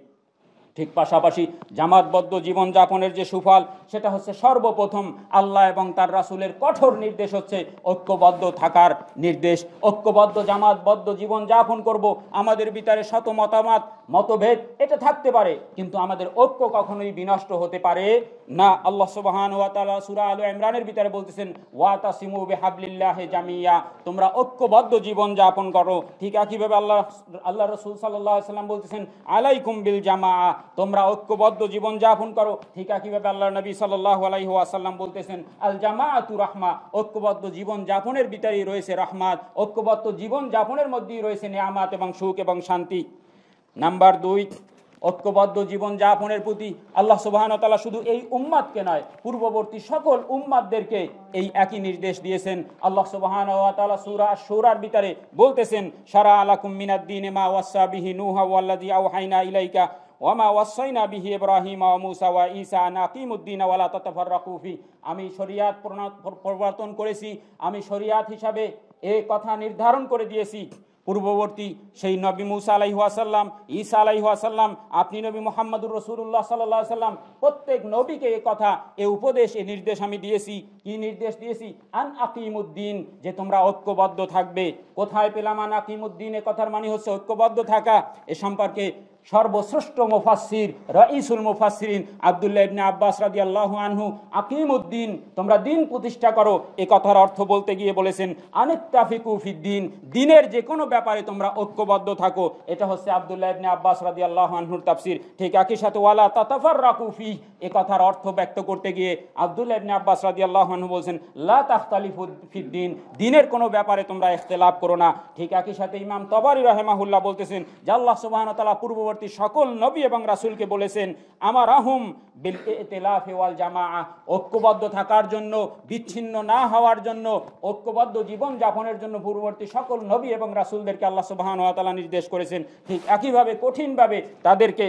ঠিক পাশাপাশি জামাতবদ্ধ জীবনযাপনের যে সুফল, সেটা হচ্ছে সর্বপ্রথম আল্লাহ এবং তার রাসুলের কঠোর নির্দেশ হচ্ছে ঐক্যবদ্ধ থাকার নির্দেশ। ঐক্যবদ্ধ, জামাতবদ্ধ জীবন যাপন করব, আমাদের ভিতরে শত মতামত, মতভেদ, এটা থাকতে পারে, কিন্তু আমাদের ঐক্য কখনোই বিনষ্ট হতে পারে না। আল্লাহ সুবহান ওয়া তাআলা সূরা আল ইমরানের ভিতরে বলতেছেন, ওয়া তাসিমু বিহাবলিল্লাহি জামিয়া তোমরা ঐক্যবদ্ধ জীবন যাপন করো। ঠিক একইভাবে আল্লাহ আল্লাহ রসুল আলাইহি সাল্লাম বলতেছেন, আলাইকুম বিল জামাআ তোমরা ঐক্যবদ্ধ জীবন যাপন করো। ঠিক একইভাবে আল্লাহ নবী সাল্লাল্লাহু আলাইহি ওয়াসাল্লাম বলতেছেন আল জামাআতু রাহমা ঐক্যবদ্ধ জীবন যাপনের ভিতরেই রয়েছে রহমাত, ঐক্যবদ্ধ জীবন যাপনের মধ্যেই রয়েছে নিয়ামত এবং সুখ এবং শান্তি। নাম্বার দুই, ঐক্যবদ্ধ জীবন যাপনের প্রতি আল্লাহ সুবাহন তালা শুধু এই উম্মাদকে নয়, পূর্ববর্তী সকল উম্মাদদেরকে এই একই নির্দেশ দিয়েছেন। আল্লাহ সুবাহান তালা সুরা সুরার ভিতরে বলতেছেন, সারা আলাকুম মিনাদ্দিন মা ওয়াসা বিহি নুহা ওয়াল্লাদি আওহাইনা ইলাইকা ওয়ামা ওয়াসাইনা বিহি ইব্রাহিম ওয়া মুসা ওয়া ঈসা আন আকিমুদ্দিন ওয়ালা তাতাফাররাকু ফি। আমি শরিয়াত প্রবর্তন করেছি। আমি শরিয়াত হিসাবে এ কথা নির্ধারণ করে দিয়েছি। পূর্ববর্তী সেই নবী মুসা আলাইহাসাল্লাম ঈসা আলাইহাসাল্লাম আপনি নবী মোহাম্মদুর রসুল্লাহ সাল্লাহ সাল্লাম প্রত্যেক নবীকে এ কথা, এ উপদেশ, এ নির্দেশ আমি দিয়েছি। কি নির্দেশ দিয়েছি? আন আকিমুদ্দিন, যে তোমরা ঐক্যবদ্ধ থাকবে। কোথায় পেলাম আন আকিমুদ্দিন? এ কথার মানে হচ্ছে ঐক্যবদ্ধ থাকা। এ সম্পর্কে সর্বশ্রেষ্ঠ মুফাসসির, রাইসুল মুফাসসিরিন আব্দুল্লাহ ইবনে আব্বাস রাদিয়াল্লাহু আনহু আকিমুদ্দিন, তোমরা দিন প্রতিষ্ঠা করো। এ কথার অর্থ বলতে গিয়ে বলেছেন, আনিত্তাফিকু ফিদ্দিন, দিনের যে কোনো ব্যাপারে তোমরা ঐক্যবদ্ধ থাকো। এটা হচ্ছে আব্দুল্লাহ ইবনে আব্বাস রাদিয়াল্লাহু আনহুর তাফসীর। ঠিক একই সাথে ওয়ালা তাতাফাররাকু ফি, এ কথার অর্থ ব্যক্ত করতে গিয়ে আব্দুল্লাহ ইবনে আব্বাস রাদিয়াল্লাহু আনহু বলছেন, লা তাখতালিফু ফিদ্দিন, দিনের কোনো ব্যাপারে তোমরা ইখতিলাফ করো না। ঠিক একই সাথে ইমাম তবারি রাহেমাহুল্লাহ বলতেছেন, যে আল্লাহ সুবহানাহু ওয়া তাআলা পূর্ববর্তী সকল নবী এবং রাসূলকে বলেছেন আমার আহুম বিল ইতিলাফি ওয়াল জামাআ ঐক্যবদ্ধ থাকার জন্য, বিচ্ছিন্ন না হওয়ার জন্য, ঐক্যবদ্ধ জীবন যাপনের জন্য পূর্ববর্তী সকল নবী এবং রাসুলদেরকে আল্লাহ সুবহানাহু ওয়া তাআলা নির্দেশ করেছেন। ঠিক একইভাবে কঠিনভাবে তাদেরকে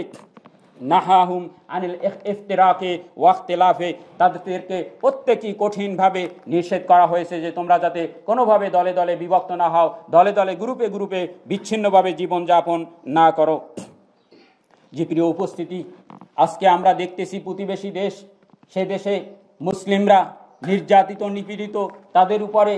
নাহাহুম আনিল ইফতিরাকে ওয়াখতিলাফে তাদেরকে প্রত্যেকই কঠিনভাবে নিষেধ করা হয়েছে যে তোমরা যাতে কোনোভাবে দলে দলে বিভক্ত না হও, দলে দলে গ্রুপে গ্রুপে বিচ্ছিন্নভাবে জীবনযাপন না করো। যে প্রিয় উপস্থিতি, আজকে আমরা দেখতেছি প্রতিবেশী দেশ, সে দেশে মুসলিমরা নির্যাতিত, নিপীড়িত, তাদের উপরে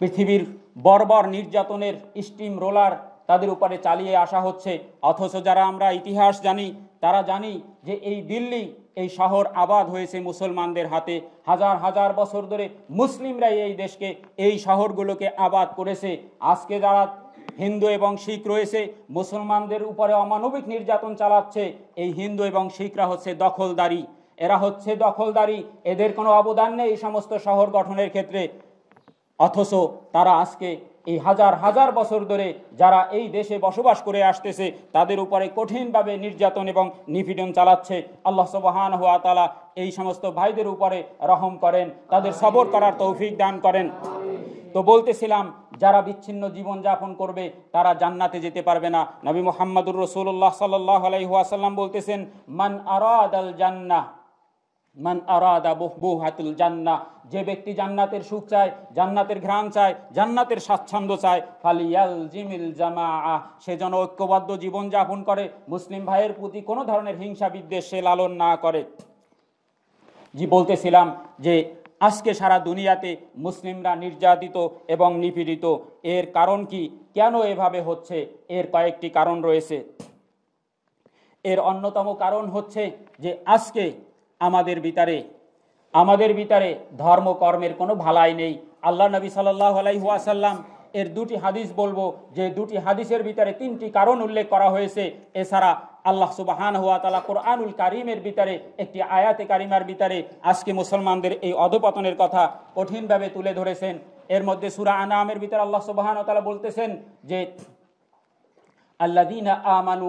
পৃথিবীর বর্বর নির্যাতনের স্টিম রোলার তাদের উপরে চালিয়ে আসা হচ্ছে। অথচ যারা আমরা ইতিহাস জানি, তারা জানি যে এই দিল্লি, এই শহর আবাদ হয়েছে মুসলমানদের হাতে। হাজার হাজার বছর ধরে মুসলিমরাই এই দেশকে, এই শহরগুলোকে আবাদ করেছে। আজকে যারা হিন্দু এবং শিখ রয়েছে, মুসলমানদের উপরে অমানবিক নির্যাতন চালাচ্ছে, এই হিন্দু এবং শিখরা হচ্ছে দখলদারি। এরা হচ্ছে দখলদারি, এদের কোনো অবদান নেই এই সমস্ত শহর গঠনের ক্ষেত্রে। অথচ তারা আজকে এই হাজার হাজার বছর ধরে যারা এই দেশে বসবাস করে আসতেছে, তাদের উপরে কঠিনভাবে নির্যাতন এবং নিপীড়ন চালাচ্ছে। আল্লাহ সুবহান হুয়া তালা এই সমস্ত ভাইদের উপরে রহম করেন, তাদের সবর করার তৌফিক দান করেন। তো বলতেছিলাম যারা বিচ্ছিন্ন জীবন যাপন করবে, তারা জান্নাতে যেতে পারবে না। নবী মোহাম্মদুর রসুল্লাহ সাল্লাহ আলাইহাসাল্লাম বলতেছেন, মান আরাদ আল জান্নাহ, মান আরাদা বহুহাতুল জান্না যে ব্যক্তি জান্নাতের সুখ চায়, জান্নাতের ঘ্রাণ চায়, জান্নাতের স্বাচ্ছন্দ্য চায়, ফালিয়াল জিমিল জামা আহ সে যেন ঐক্যবদ্ধ জীবন যাপন করে, মুসলিম ভাইয়ের প্রতি কোনো ধরনের হিংসা বিদ্বেষ সে লালন না করে। জি, বলতেছিলাম যে আজকে সারা দুনিয়াতে মুসলিমরা নির্যাতিত এবং নিপীড়িত। এর কারণ কি? কেন এভাবে হচ্ছে? এর কয়েকটি কারণ রয়েছে। এর অন্যতম কারণ হচ্ছে যে আজকে আমাদের ভিতরে আমাদের ভিতরে ধর্মকর্মের কোনো ভালাই নেই। আল্লাহ নবী সাল্লাহ আলাইহাসাল্লাম এর দুটি হাদিস বলব, যে দুটি হাদিসের ভিতরে তিনটি কারণ উল্লেখ করা হয়েছে। এছাড়া আল্লাহ সুবাহান হুয়া তালা কোরআনুল কারিমের ভিতরে, একটি আয়াতে কারিমার ভিতরে আজকে মুসলমানদের এই অধপতনের কথা কঠিনভাবে তুলে ধরেছেন। এর মধ্যে সুরা আনামের ভিতরে আল্লাহ সুবাহান তালা বলতেছেন যে আল্লাদিনা আমানু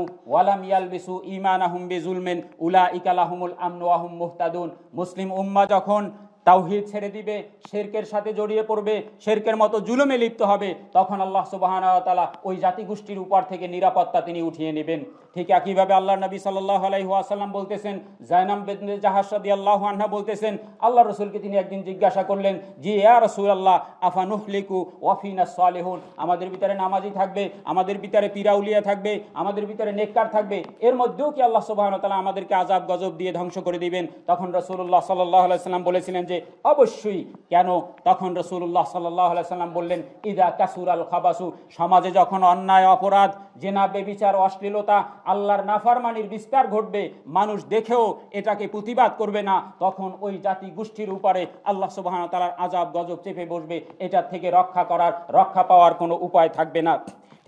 হুম মুহতাদুন। মুসলিম উম্মা যখন তাওহিদ ছেড়ে দিবে, শেরকের সাথে জড়িয়ে পড়বে, শেরকের মতো জুলুমে লিপ্ত হবে, তখন আল্লাহ সুবাহান তালা ওই জাতিগোষ্ঠীর উপর থেকে নিরাপত্তা তিনি উঠিয়ে নেবেন। ঠিক একইভাবে আল্লাহ নবী সাল্লাহ আলাইহাসাল্লাম বলতেছেন জায়নাম বেদনে জাহাসাদি আল্লাহ আহ্না বলতেছেন আল্লাহ রসুলকে তিনি একদিন জিজ্ঞাসা করলেন, জি ইয়া রসুল আল্লাহ আফানুহলিকু ওয়াফিনা সালেহুন, আমাদের ভিতরে নামাজি থাকবে, আমাদের ভিতরে পিরাউলিয়া থাকবে, আমাদের ভিতরে নেককার থাকবে, এর মধ্যেও কি আল্লাহ সুবাহন তালা আমাদেরকে আজাব গজব দিয়ে ধ্বংস করে দিবেন? তখন রসুল্লাহ সাল্লাহ আলাইসাল্লাম বলেছিলেন যে অবশ্যই কেন? তখন রসুল্লাহ সাল্লাহ সাল্লাম বললেন, ইদা কাসুর আল খাবাসু সমাজে যখন অন্যায়, অপরাধ, জেনা, বেবিচার, অশ্লীলতা, আল্লাহর নাফারমানির বিস্তার ঘটবে, মানুষ দেখেও এটাকে প্রতিবাদ করবে না, তখন ওই জাতি গোষ্ঠীর উপরে আল্লাহ সুবাহ তালার আজাব গজব চেপে বসবে। এটার থেকে রক্ষা করার, রক্ষা পাওয়ার কোনো উপায় থাকবে না।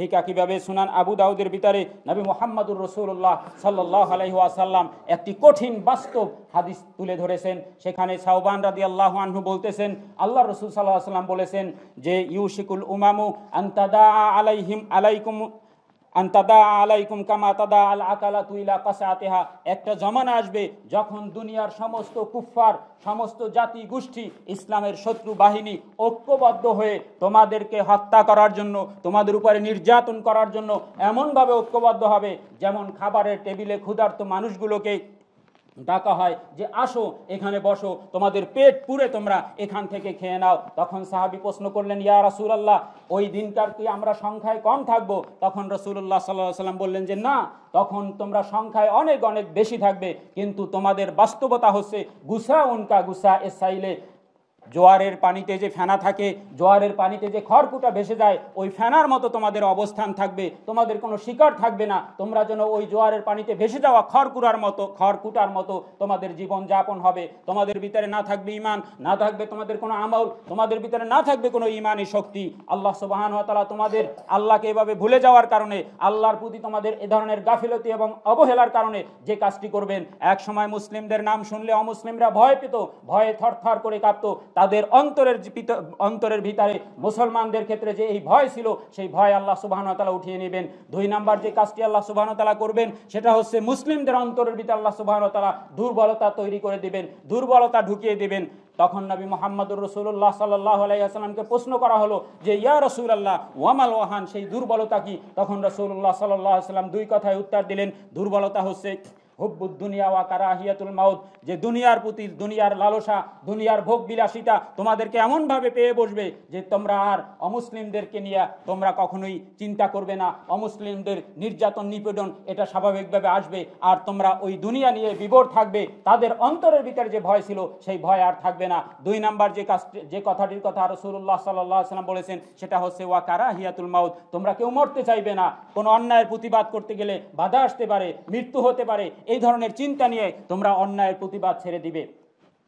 ঠিক একইভাবে সুনান আবু দাউদের ভিতরে নবী মোহাম্মদুর রসুল্লাহ সাল্লাহ আলহিহাসাল্লাম একটি কঠিন বাস্তব হাদিস তুলে ধরেছেন। সেখানে সাহবান রাদি আল্লাহ আনহু বলতেছেন আল্লাহ রসুল সাল্লাহ সাল্লাম বলেছেন যে, ইউশিকুল উমামু আন্তাদা আলাইহিম আলাইকুম আন্তাদা আলাইকুম কামা তাদা আল আকালা তুইলা একটা জমানা আসবে যখন দুনিয়ার সমস্ত কুফফার, সমস্ত জাতি গোষ্ঠী ইসলামের শত্রু বাহিনী ঐক্যবদ্ধ হয়ে তোমাদেরকে হত্যা করার জন্য, তোমাদের উপরে নির্যাতন করার জন্য এমনভাবে ঐক্যবদ্ধ হবে যেমন খাবারের টেবিলে ক্ষুধার্ত মানুষগুলোকে ডাকা হয় যে, আসো, এখানে বসো, তোমাদের পেট পুরে তোমরা এখান থেকে খেয়ে নাও। তখন সাহাবি প্রশ্ন করলেন, ইয়া রাসুলাল্লাহ, ওই দিনকার কি আমরা সংখ্যায় কম থাকব? তখন রসুল্লাহ সাল্লাহ সাল্লাম বললেন যে, না, তখন তোমরা সংখ্যায় অনেক অনেক বেশি থাকবে, কিন্তু তোমাদের বাস্তবতা হচ্ছে গুসা উনকা গুসা এসাইলে। সাইলে জোয়ারের পানিতে যে ফেনা থাকে, জোয়ারের পানিতে যে খড়কুটা ভেসে যায়, ওই ফেনার মতো তোমাদের অবস্থান থাকবে। তোমাদের কোনো শিকার থাকবে না। তোমরা যেন ওই জোয়ারের পানিতে ভেসে যাওয়া খড়কুড়ার মতো, খড়কুটার মতো তোমাদের জীবন যাপন হবে। তোমাদের ভিতরে না থাকবে ইমান না থাকবে তোমাদের কোনো আমল, তোমাদের ভিতরে না থাকবে কোনো ইমানি শক্তি। আল্লাহ সুবাহান তালা তোমাদের আল্লাহকে এভাবে ভুলে যাওয়ার কারণে, আল্লাহর প্রতি তোমাদের এ ধরনের গাফিলতি এবং অবহেলার কারণে যে কাজটি করবেন, এক সময় মুসলিমদের নাম শুনলে অমুসলিমরা ভয় পেত, ভয়ে থরথর করে কাঁপত। তাদের অন্তরের অন্তরের ভিতরে মুসলমানদের ক্ষেত্রে যে এই ভয় ছিল, সেই ভয় আল্লাহ সুবাহতালা উঠিয়ে নেবেন। দুই নাম্বার যে কাজটি আল্লাহ সুবাহতালা করবেন, সেটা হচ্ছে মুসলিমদের অন্তরের ভিতরে আল্লাহ সুবাহতালা দুর্বলতা তৈরি করে দিবেন, দুর্বলতা ঢুকিয়ে দিবেন। তখন নবী মোহাম্মদুর রসুল্লাহ সাল্লাহ প্রশ্ন করা হলো যে, ইয়া রসুল্লাহ ওয়ামাল ওয়াহান, সেই দুর্বলতা কি? তখন রসুল্লাহ সাল্লাহ সাল্লাম দুই কথায় উত্তর দিলেন, দুর্বলতা হচ্ছে হুব্বুদ দুনিয়া ওয়া কারাহিয়াতুল মাউত, যে দুনিয়ার প্রতি, দুনিয়ার লালসা, দুনিয়ার ভোগ বিলাসিতা তোমাদেরকে এমনভাবে পেয়ে বসবে যে তোমরা আর অমুসলিমদেরকে নিয়ে তোমরা কখনোই চিন্তা করবে না। অমুসলিমদের নির্যাতন, নিপীড়ন, এটা স্বাভাবিকভাবে আসবে। আর তোমরা ওই দুনিয়া নিয়ে বিবর থাকবে, তাদের অন্তরের ভিতরে যে ভয় ছিল, সেই ভয় আর থাকবে না। দুই নাম্বার যে কাজ যে কথাটির কথা রসুল্লাহ সাল্লাহ সাল্লাম বলেছেন, সেটা হচ্ছে ওয়া কারাহিয়াতুল মাউত, তোমরা কেউ মরতে চাইবে না। কোনো অন্যায়ের প্রতিবাদ করতে গেলে বাধা আসতে পারে, মৃত্যু হতে পারে। এই ধরনের চিন্তা নিয়ে তোমরা অন্যায়ের প্রতিবাদ ছেড়ে দিবে।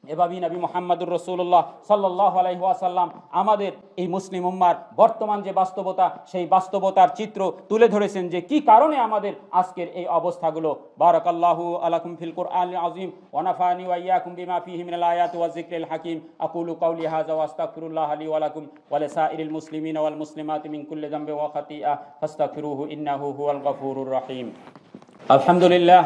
এভাবেই নবী মোহাম্মদুর রসুল্লাহ সাল্লাহ আলাইহাসাল্লাম আমাদের এই মুসলিম উম্মার বর্তমান যে বাস্তবতা, সেই বাস্তবতার চিত্র তুলে ধরেছেন যে কি কারণে আমাদের আজকের এই অবস্থাগুলো। আলাকুম ফিল কোরআন আজিম ওয়াইয়াকুম আয়াত হাকিম। আকুলু ওয়াল ইন্নাহু হুয়াল আলহামদুলিল্লাহ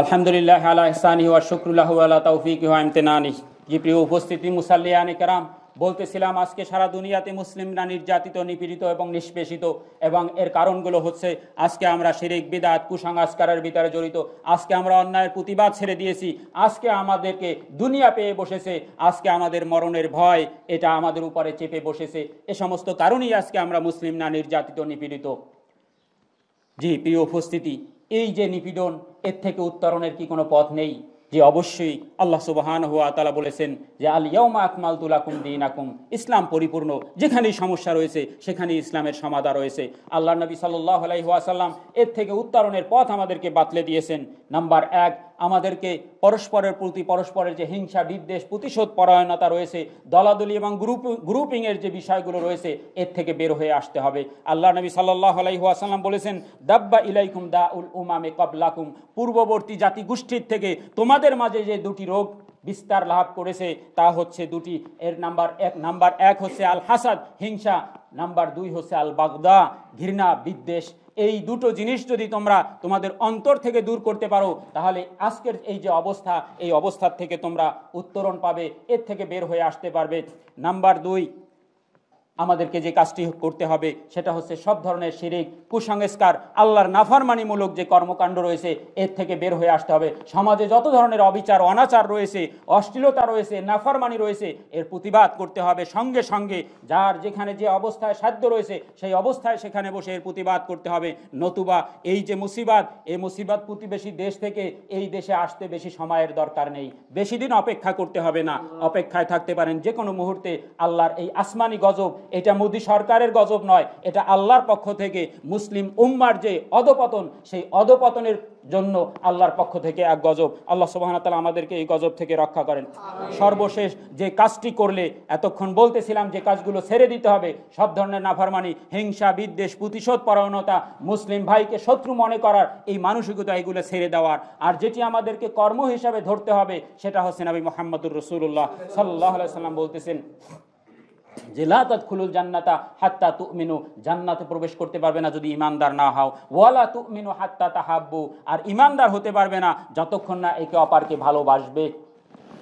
আলহামদুলিল্লাহ আলা ইহসানি ওয়া শুক্রুল্লাহ আলা তৌফিক ইমতিনানি জি প্রিয় উপস্থিতি মুসাল্লিয়ানে কেরাম, বলতেছিলাম আজকে সারা দুনিয়াতে মুসলিমরা নির্যাতিত, নিপীড়িত এবং নিষ্পেষিত এবং এর কারণগুলো হচ্ছে আজকে আমরা শিরিক, বিদাত, কুসংস্কারের ভিতরে জড়িত। আজকে আমরা অন্যায়ের প্রতিবাদ ছেড়ে দিয়েছি। আজকে আমাদেরকে দুনিয়া পেয়ে বসেছে। আজকে আমাদের মরণের ভয় এটা আমাদের উপরে চেপে বসেছে। এ সমস্ত কারণেই আজকে আমরা মুসলিম না নির্যাতিত, নিপীড়িত। জি প্রিয় উপস্থিতি এই যে নিপীড়ন, এর থেকে উত্তরণের কি কোনো পথ নেই? যে অবশ্যই আল্লাহ সুবাহান হুয়া তালা বলেছেন যে, আল ইয়মা আকমাল তুলাকুম দিন আকুম ইসলাম পরিপূর্ণ। যেখানেই সমস্যা রয়েছে সেখানে ইসলামের সমাধা রয়েছে। আল্লাহ নবী সাল্লাহ আলাইহাসাল্লাম এর থেকে উত্তরণের পথ আমাদেরকে বাতলে দিয়েছেন। নাম্বার এক আমাদেরকে পরস্পরের প্রতি, পরস্পরের যে হিংসা, বিদ্বেষ, প্রতিশোধ পরায়ণতা রয়েছে, দলাদলি এবং গ্রুপ, গ্রুপিংয়ের যে বিষয়গুলো রয়েছে, এর থেকে বের হয়ে আসতে হবে। আল্লাহ নবী সাল্লাহ আলাইহাসাল্লাম বলেছেন, দাব্বা ইলাইকুম দা উল উমামে কবলাকুম পূর্ববর্তী জাতি গোষ্ঠীর থেকে তোমাদের মাঝে যে দুটি রোগ বিস্তার লাভ করেছে, তা হচ্ছে দুটি। এর নাম্বার এক নাম্বার এক হচ্ছে আল হাসাদ হিংসা। নাম্বার দুই হচ্ছে আল বাগদা ঘৃণা, বিদ্বেষ। এই দুটো জিনিস যদি তোমরা তোমাদের অন্তর থেকে দূর করতে পারো, তাহলে আজকের এই যে অবস্থা, এই অবস্থার থেকে তোমরা উত্তরণ পাবে, এর থেকে বের হয়ে আসতে পারবে। নাম্বার দুই আমাদেরকে যে কাজটি করতে হবে, সেটা হচ্ছে সব ধরনের শিরিক, কুসংস্কার, আল্লাহর নাফারমানিমূলক যে কর্মকাণ্ড রয়েছে, এর থেকে বের হয়ে আসতে হবে। সমাজে যত ধরনের অবিচার, অনাচার রয়েছে, অশ্লীলতা রয়েছে, নাফারমানি রয়েছে, এর প্রতিবাদ করতে হবে সঙ্গে সঙ্গে। যার যেখানে যে অবস্থায় সাধ্য রয়েছে, সেই অবস্থায় সেখানে বসে এর প্রতিবাদ করতে হবে। নতুবা এই যে মুসিবাদ এই মুসিবাদ প্রতিবেশী দেশ থেকে এই দেশে আসতে বেশি সময়ের দরকার নেই। বেশি দিন অপেক্ষা করতে হবে না। অপেক্ষায় থাকতে পারেন যে কোনো মুহূর্তে আল্লাহর এই আসমানি গজব এটা মোদী সরকারের গজব নয় এটা আল্লাহর পক্ষ থেকে মুসলিম উম্মার যে অধপতন সেই অধপতনের জন্য আল্লাহর পক্ষ থেকে এক গজব। আল্লাহ সুবাহ তালা আমাদেরকে এই গজব থেকে রক্ষা করেন। সর্বশেষ যে কাজটি করলে এতক্ষণ বলতেছিলাম যে কাজগুলো ছেড়ে দিতে হবে সব ধরনের নাফারমানি হিংসা বিদ্বেষ প্রতিশোধ পরায়ণতা মুসলিম ভাইকে শত্রু মনে করার এই মানসিকতা এগুলো ছেড়ে দেওয়ার। আর যেটি আমাদেরকে কর্ম হিসাবে ধরতে হবে সেটা হচ্ছে নবী মোহাম্মদুর রসুল্লাহ সাল্লাহ সাল্লাম বলতেছেন যে লাতাত খুলুল জান্নাতা হাত্তা তুমিনু, জান্নাতে প্রবেশ করতে পারবে না যদি ইমানদার না হও। ওয়ালা তুমিনু হাত্তা তাহাব্বু, আর ইমানদার হতে পারবে না যতক্ষণ না একে অপারকে ভালোবাসবে।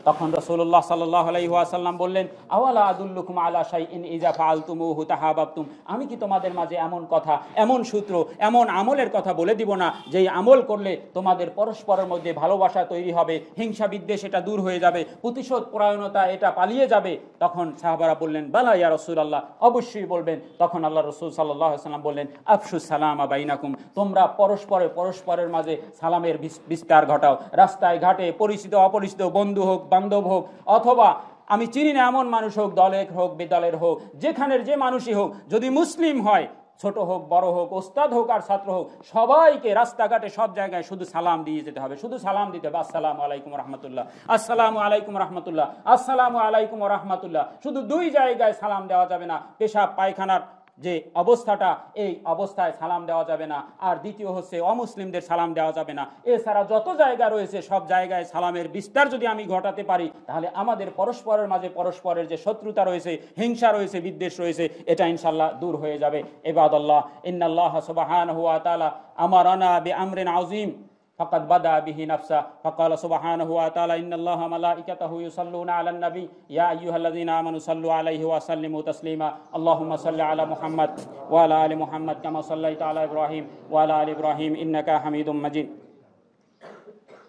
তখন রসুল্লাহ সাল্লাহ আলাইসাল্লাম বললেন, আওয়ালা আদুল্লুকুম আলা শাই ইন ইজা ফালতুমু হুতাহাবাবতুম আমি কি তোমাদের মাঝে এমন কথা, এমন সূত্র, এমন আমলের কথা বলে দিব না, যেই আমল করলে তোমাদের পরস্পরের মধ্যে ভালোবাসা তৈরি হবে, হিংসা বিদ্বেষ এটা দূর হয়ে যাবে, প্রতিশোধ পরায়ণতা এটা পালিয়ে যাবে? তখন সাহাবারা বললেন, বালা ইয়া রসুল আল্লাহ অবশ্যই বলবেন, তখন আল্লাহ রসুল সাল্লাহ সাল্লাম বললেন আফসু সালাম আবাইনাকুম তোমরা পরস্পরে পরস্পরের মাঝে সালামের বিস্তার ঘটাও, রাস্তায় ঘাটে পরিচিত অপরিচিত বন্ধু হোক বান্ধব হোক, অথবা আমি চিনি না এমন মানুষ হোক, দলের হোক বেদলের হোক, যেখানের যে মানুষই হোক, যদি মুসলিম হয়, ছোট হোক, বড় হোক, ওস্তাদ হোক আর ছাত্র হোক, সবাইকে রাস্তাঘাটে সব জায়গায় শুধু সালাম দিয়ে যেতে হবে, শুধু সালাম দিতে হবে, আসসালামু আলাইকুম রহমতুল্লাহ, আসসালামু আলাইকুম রহমতুল্লাহ, আসসালামু আলাইকুম রহমতুল্লাহ, শুধু দুই জায়গায় সালাম দেওয়া যাবে না, পেশাব, পায়খানার যে অবস্থাটা, এই অবস্থায় সালাম দেওয়া যাবে না। আর দ্বিতীয় হচ্ছে, অমুসলিমদের সালাম দেওয়া যাবে না। এছাড়া যত জায়গা রয়েছে, সব জায়গায় সালামের বিস্তার যদি আমি ঘটাতে পারি, তাহলে আমাদের পরস্পরের মাঝে পরস্পরের যে শত্রুতা রয়েছে, হিংসা রয়েছে, বিদ্বেষ রয়েছে, এটা ইনশাল্লাহ দূর হয়ে যাবে। এবাদল্লাহ ইন্নাল্লাহ সুবাহান হুয়া তালা আমার আনা বে আমরিন আজিম فقد بدا به نفسه. فقال سبحانه وتعالى إن الله ملائكته يصلون على النبي. يا أيها الذين آمنوا صلوا عليه وسلموا تسليما. اللهم صل على محمد وعلى آل محمد كما صليت على إبراهيم وعلى آل إبراهيم إنك حميد مجيد.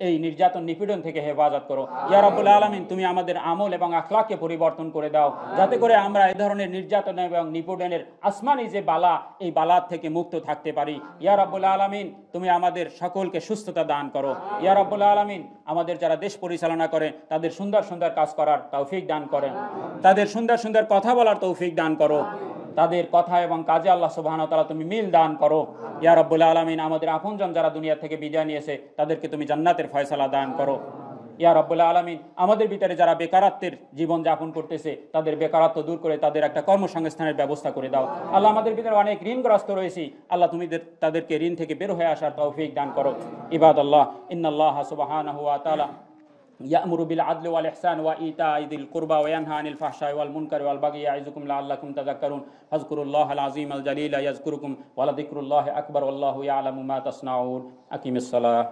এই নির্যাতন নিপীড়ন থেকে হেফাজত করো। ইয়া রব্বুল আলামিন, তুমি আমাদের আমল এবং আখলাকে পরিবর্তন করে দাও। যাতে করে আমরা এই ধরনের নির্যাতন এবং নিপীড়নের আসমানি যে বালা, এই বালার থেকে মুক্ত থাকতে পারি। ইয়া রব্বুল আলামিন, তুমি আমাদের সকলকে সুস্থতা দান করো। ইয়া রব্বুল আলামিন, আমাদের যারা দেশ পরিচালনা করে, তাদের সুন্দর সুন্দর কাজ করার তৌফিক দান করেন। তাদের সুন্দর সুন্দর কথা বলার তৌফিক দান করো। তাদের কথা এবং কাজে আল্লাহ সুবাহন তালা তুমি মিল দান করো। ইয়া রব্বুল আলমিন, আমাদের আপনজন যারা দুনিয়া থেকে বিদায় নিয়েছে, তাদেরকে তুমি জান্নাতের ফয়সালা দান করো। ইয়া রব্বুল্লাহ আলমিন, আমাদের ভিতরে যারা বেকারত্বের জীবন যাপন করতেছে, তাদের বেকারত্ব দূর করে তাদের একটা কর্মসংস্থানের ব্যবস্থা করে দাও। আল্লাহ আমাদের ভিতরে অনেক ঋণগ্রস্ত রয়েছি। আল্লাহ তুমি তাদেরকে ঋণ থেকে বের হয়ে আসার তৌফিক দান করো। ইবাদ আল্লাহ ইন্নআল্লাহ সুবাহান يأمر بالعدل والإحسان وإيتاء ذي القربى وينهى عن الفحشاء والمنكر والبغي يعظكم لعلكم تذكرون. فاذكروا الله العظيم الجليل يذكركم ولذكر الله أكبر والله يعلم ما تصنعون. أقم الصلاة.